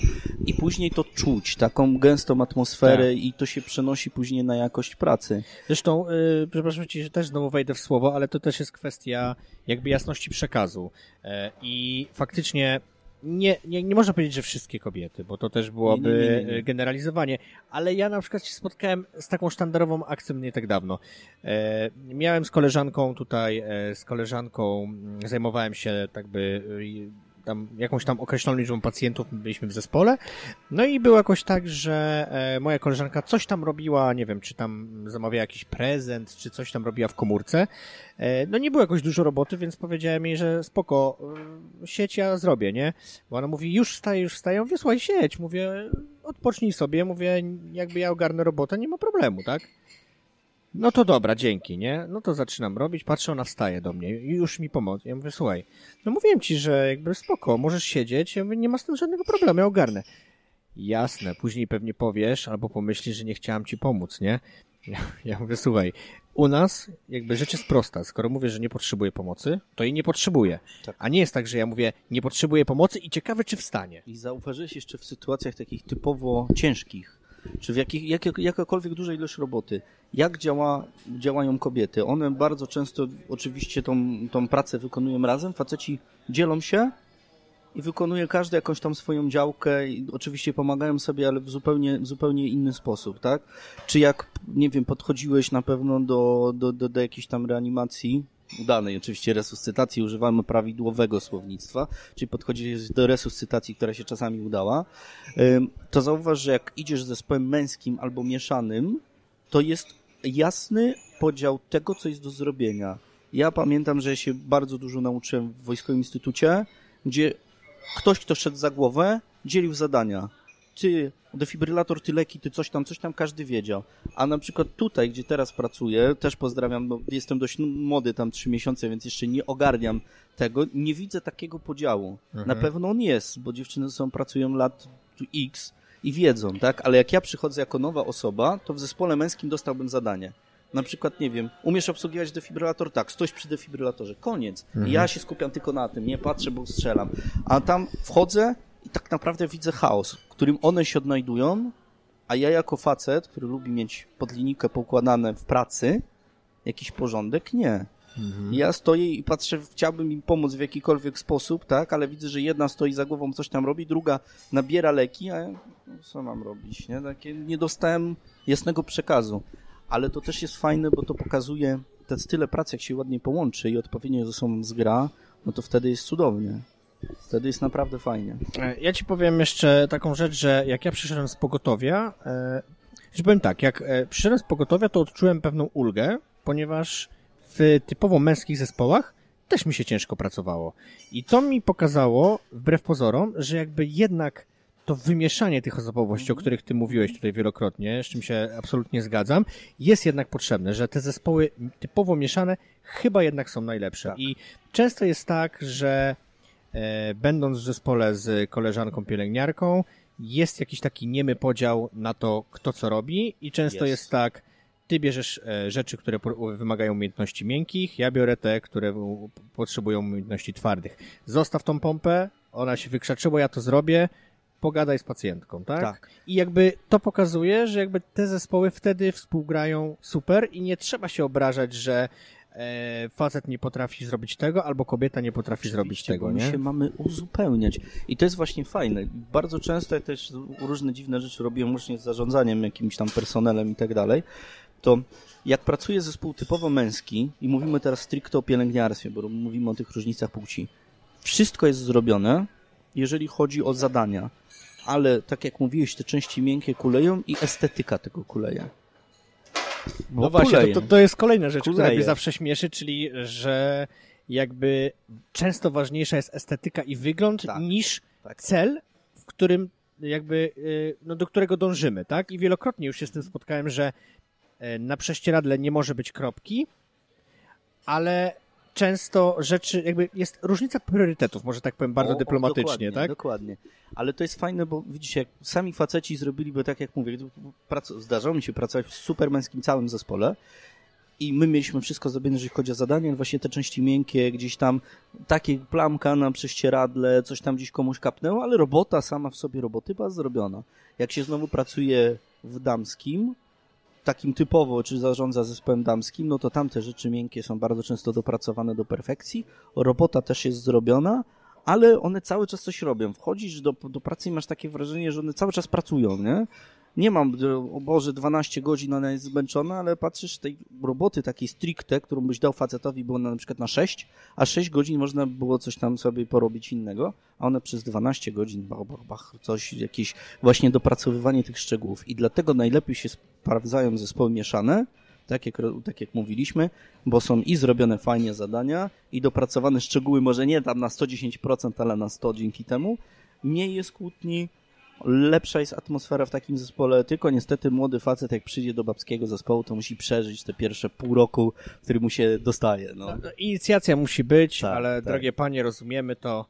i później to czuć, taką gęstą atmosferę tak. i to się przenosi później na jakość pracy. Zresztą, yy, przepraszam Ci, że też znowu wejdę w słowo, ale to też jest kwestia jakby jasności przekazu yy, i faktycznie nie, nie, nie można powiedzieć, że wszystkie kobiety, bo to też byłoby nie, nie, generalizowanie, ale ja na przykład się spotkałem z taką sztandarową akcją nie tak dawno. E, miałem z koleżanką tutaj, e, z koleżanką mm, zajmowałem się tak by tam jakąś tam określoną liczbą pacjentów byliśmy w zespole. No i było jakoś tak, że e, moja koleżanka coś tam robiła, nie wiem, czy tam zamawiała jakiś prezent, czy coś tam robiła w komórce. E, no nie było jakoś dużo roboty, więc powiedziałem jej, że spoko, e, sieć ja zrobię, nie? Bo ona mówi, już wstaję, już wstaję. Mówię, słuchaj, sieć. Mówię, odpocznij sobie. Mówię, jakby ja ogarnę robotę, nie ma problemu, tak? No to dobra, dzięki, nie? No to zaczynam robić, patrzę, ona wstaje do mnie i już mi pomoże. Ja mówię, słuchaj, no mówiłem ci, że jakby spoko, możesz siedzieć, ja mówię, nie ma z tym żadnego problemu, ja ogarnę. Jasne, później pewnie powiesz albo pomyślisz, że nie chciałam ci pomóc, nie? Ja, ja mówię, słuchaj, u nas jakby rzecz jest prosta. Skoro mówię, że nie potrzebuję pomocy, to jej nie potrzebuję. Tak. A nie jest tak, że ja mówię, nie potrzebuję pomocy i ciekawe, czy wstanie. I zauważyłeś jeszcze w sytuacjach takich typowo ciężkich, czy w jakich, jak, jakakolwiek duża ilość roboty, jak działa, działają kobiety. One bardzo często oczywiście tą, tą pracę wykonują razem, faceci dzielą się i wykonuje każdy jakąś tam swoją działkę i oczywiście pomagają sobie, ale w zupełnie, w zupełnie inny sposób, tak? Czy jak, nie wiem, podchodziłeś na pewno do, do, do, do jakiejś tam reanimacji, udanej oczywiście resuscytacji, używamy prawidłowego słownictwa, czyli podchodzisz do resuscytacji, która się czasami udała, to zauważ, że jak idziesz z zespołem męskim albo mieszanym, to jest jasny podział tego, co jest do zrobienia. Ja pamiętam, że się bardzo dużo nauczyłem w Wojskowym Instytucie, gdzie ktoś, kto szedł za głowę, dzielił zadania. Ty defibrylator, ty leki, ty coś tam, coś tam, każdy wiedział. A na przykład tutaj, gdzie teraz pracuję, też pozdrawiam, bo jestem dość młody, tam trzy miesiące, więc jeszcze nie ogarniam tego, nie widzę takiego podziału. Mhm. Na pewno on jest, bo dziewczyny są, pracują lat X i wiedzą, tak? Ale jak ja przychodzę jako nowa osoba, to w zespole męskim dostałbym zadanie. Na przykład, nie wiem, umiesz obsługiwać defibrylator? Tak, stoisz przy defibrylatorze. Koniec. Mhm. Ja się skupiam tylko na tym, nie patrzę, bo strzelam. A tam wchodzę i tak naprawdę widzę chaos, którym one się odnajdują, a ja jako facet, który lubi mieć podlinijkę poukładane w pracy, jakiś porządek, nie. Mhm. Ja stoję i patrzę, chciałbym im pomóc w jakikolwiek sposób, tak, ale widzę, że jedna stoi za głową, coś tam robi, druga nabiera leki, a ja, no, co mam robić, nie? Takie, nie dostałem jasnego przekazu. Ale to też jest fajne, bo to pokazuje te style pracy, jak się ładnie połączy i odpowiednio ze sobą zgra, no to wtedy jest cudownie. Wtedy jest naprawdę fajnie. E, ja ci powiem jeszcze taką rzecz, że jak ja przyszedłem z pogotowia, e, że powiem tak, jak e, przyszedłem z pogotowia, to odczułem pewną ulgę, ponieważ w typowo męskich zespołach też mi się ciężko pracowało. I to mi pokazało, wbrew pozorom, że jakby jednak to wymieszanie tych osobowości, o Mhm. których ty mówiłeś tutaj wielokrotnie, z czym się absolutnie zgadzam, jest jednak potrzebne, że te zespoły typowo mieszane chyba jednak są najlepsze. Tak. I często jest tak, że będąc w zespole z koleżanką pielęgniarką, jest jakiś taki niemy podział na to, kto co robi i często Jest. jest tak, ty bierzesz e, rzeczy, które wymagają umiejętności miękkich, ja biorę te, które potrzebują umiejętności twardych. Zostaw tą pompę, ona się wykrzaczyła, ja to zrobię, pogadaj z pacjentką, tak? Tak. I jakby to pokazuje, że jakby te zespoły wtedy współgrają super i nie trzeba się obrażać, że e, facet nie potrafi zrobić tego, albo kobieta nie potrafi zrobić Oczywiście, tego, bo my nie? się mamy uzupełniać. I to jest właśnie fajne. Bardzo często ja też różne dziwne rzeczy robiłem łącznie z zarządzaniem jakimś tam personelem i tak dalej. To jak pracuje zespół typowo męski i mówimy teraz stricte o pielęgniarstwie, bo mówimy o tych różnicach płci. Wszystko jest zrobione, jeżeli chodzi o zadania. Ale tak jak mówiłeś, te części miękkie kuleją i estetyka tego kuleje. Bo No właśnie, kuleje. to, to, jest kolejna rzecz, która Kuleje. mnie zawsze śmieszy, czyli że jakby często ważniejsza jest estetyka i wygląd Tak. niż Tak. cel, w którym jakby, y, no do którego dążymy, tak? I wielokrotnie już się z tym spotkałem, że e, na prześcieradle nie może być kropki, ale często rzeczy, jakby jest różnica priorytetów, może tak powiem bardzo O, dyplomatycznie, dokładnie, tak? Dokładnie. Ale to jest fajne, bo widzicie, jak sami faceci zrobiliby tak, jak mówię, zdarzało mi się pracować w supermęskim całym zespole i my mieliśmy wszystko zrobione, jeżeli chodzi o zadania, właśnie te części miękkie, gdzieś tam takie plamka na prześcieradle, coś tam gdzieś komuś kapnęło, ale robota sama w sobie roboty była zrobiona. Jak się znowu pracuje w damskim, takim typowo, czy zarządza zespołem damskim, no to tamte rzeczy miękkie są bardzo często dopracowane do perfekcji, robota też jest zrobiona, ale one cały czas coś robią. Wchodzisz do, do pracy i masz takie wrażenie, że one cały czas pracują, nie? Nie mam, że, o Boże, 12 godzin, ona jest zmęczona, ale patrzysz, tej roboty takiej stricte, którą byś dał facetowi, było na, na przykład na 6, a 6 godzin można było coś tam sobie porobić innego, a one przez 12 godzin, bach, bach, bach, coś, jakieś właśnie dopracowywanie tych szczegółów. I dlatego najlepiej się sprawdzają zespoły mieszane, tak jak, tak jak mówiliśmy, bo są i zrobione fajnie zadania, i dopracowane szczegóły, może nie tam na 110%, ale na 100 dzięki temu. Mniej jest kłótni, lepsza jest atmosfera w takim zespole, tylko niestety młody facet, jak przyjdzie do babskiego zespołu, to musi przeżyć te pierwsze pół roku, w którym mu się dostaje. No. No, Inicjacja musi być, Tak, ale tak. drogie panie, rozumiemy to.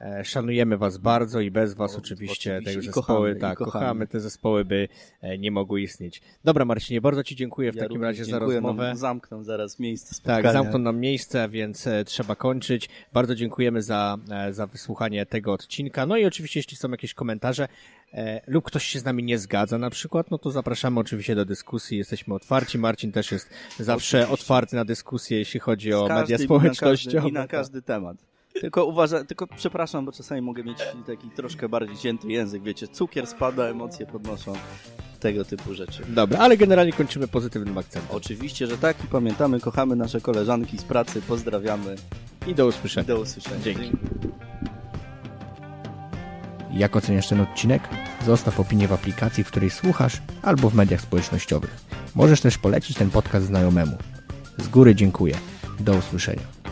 E, szanujemy was bardzo i bez was O, oczywiście, oczywiście. te zespoły, kochamy, tak, kochamy. kochamy. te zespoły by e, nie mogły istnieć. Dobra Marcinie, bardzo ci dziękuję w Ja takim razie za dziękuję, rozmowę. Nam zamkną zaraz miejsce spotkania. Tak, zamkną nam miejsce, więc e, trzeba kończyć. Bardzo dziękujemy za, za wysłuchanie tego odcinka. No i oczywiście, jeśli są jakieś komentarze e, lub ktoś się z nami nie zgadza na przykład, no to zapraszamy oczywiście do dyskusji. Jesteśmy otwarci. Marcin też jest zawsze Oczywiście. otwarty na dyskusję, jeśli chodzi o Z media i na społecznościowe. każdy- I na każdy temat. Tylko uważaj, tylko przepraszam, bo czasami mogę mieć taki troszkę bardziej cięty język, wiecie, cukier spada, emocje podnoszą, tego typu rzeczy. Dobra, ale generalnie kończymy pozytywnym akcentem. Oczywiście, że tak i pamiętamy, kochamy nasze koleżanki z pracy, pozdrawiamy I do i usłyszenia. do usłyszenia. Dzięki. Jak oceniasz ten odcinek? Zostaw opinię w aplikacji, w której słuchasz, albo w mediach społecznościowych. Możesz też polecić ten podcast znajomemu. Z góry dziękuję. Do usłyszenia.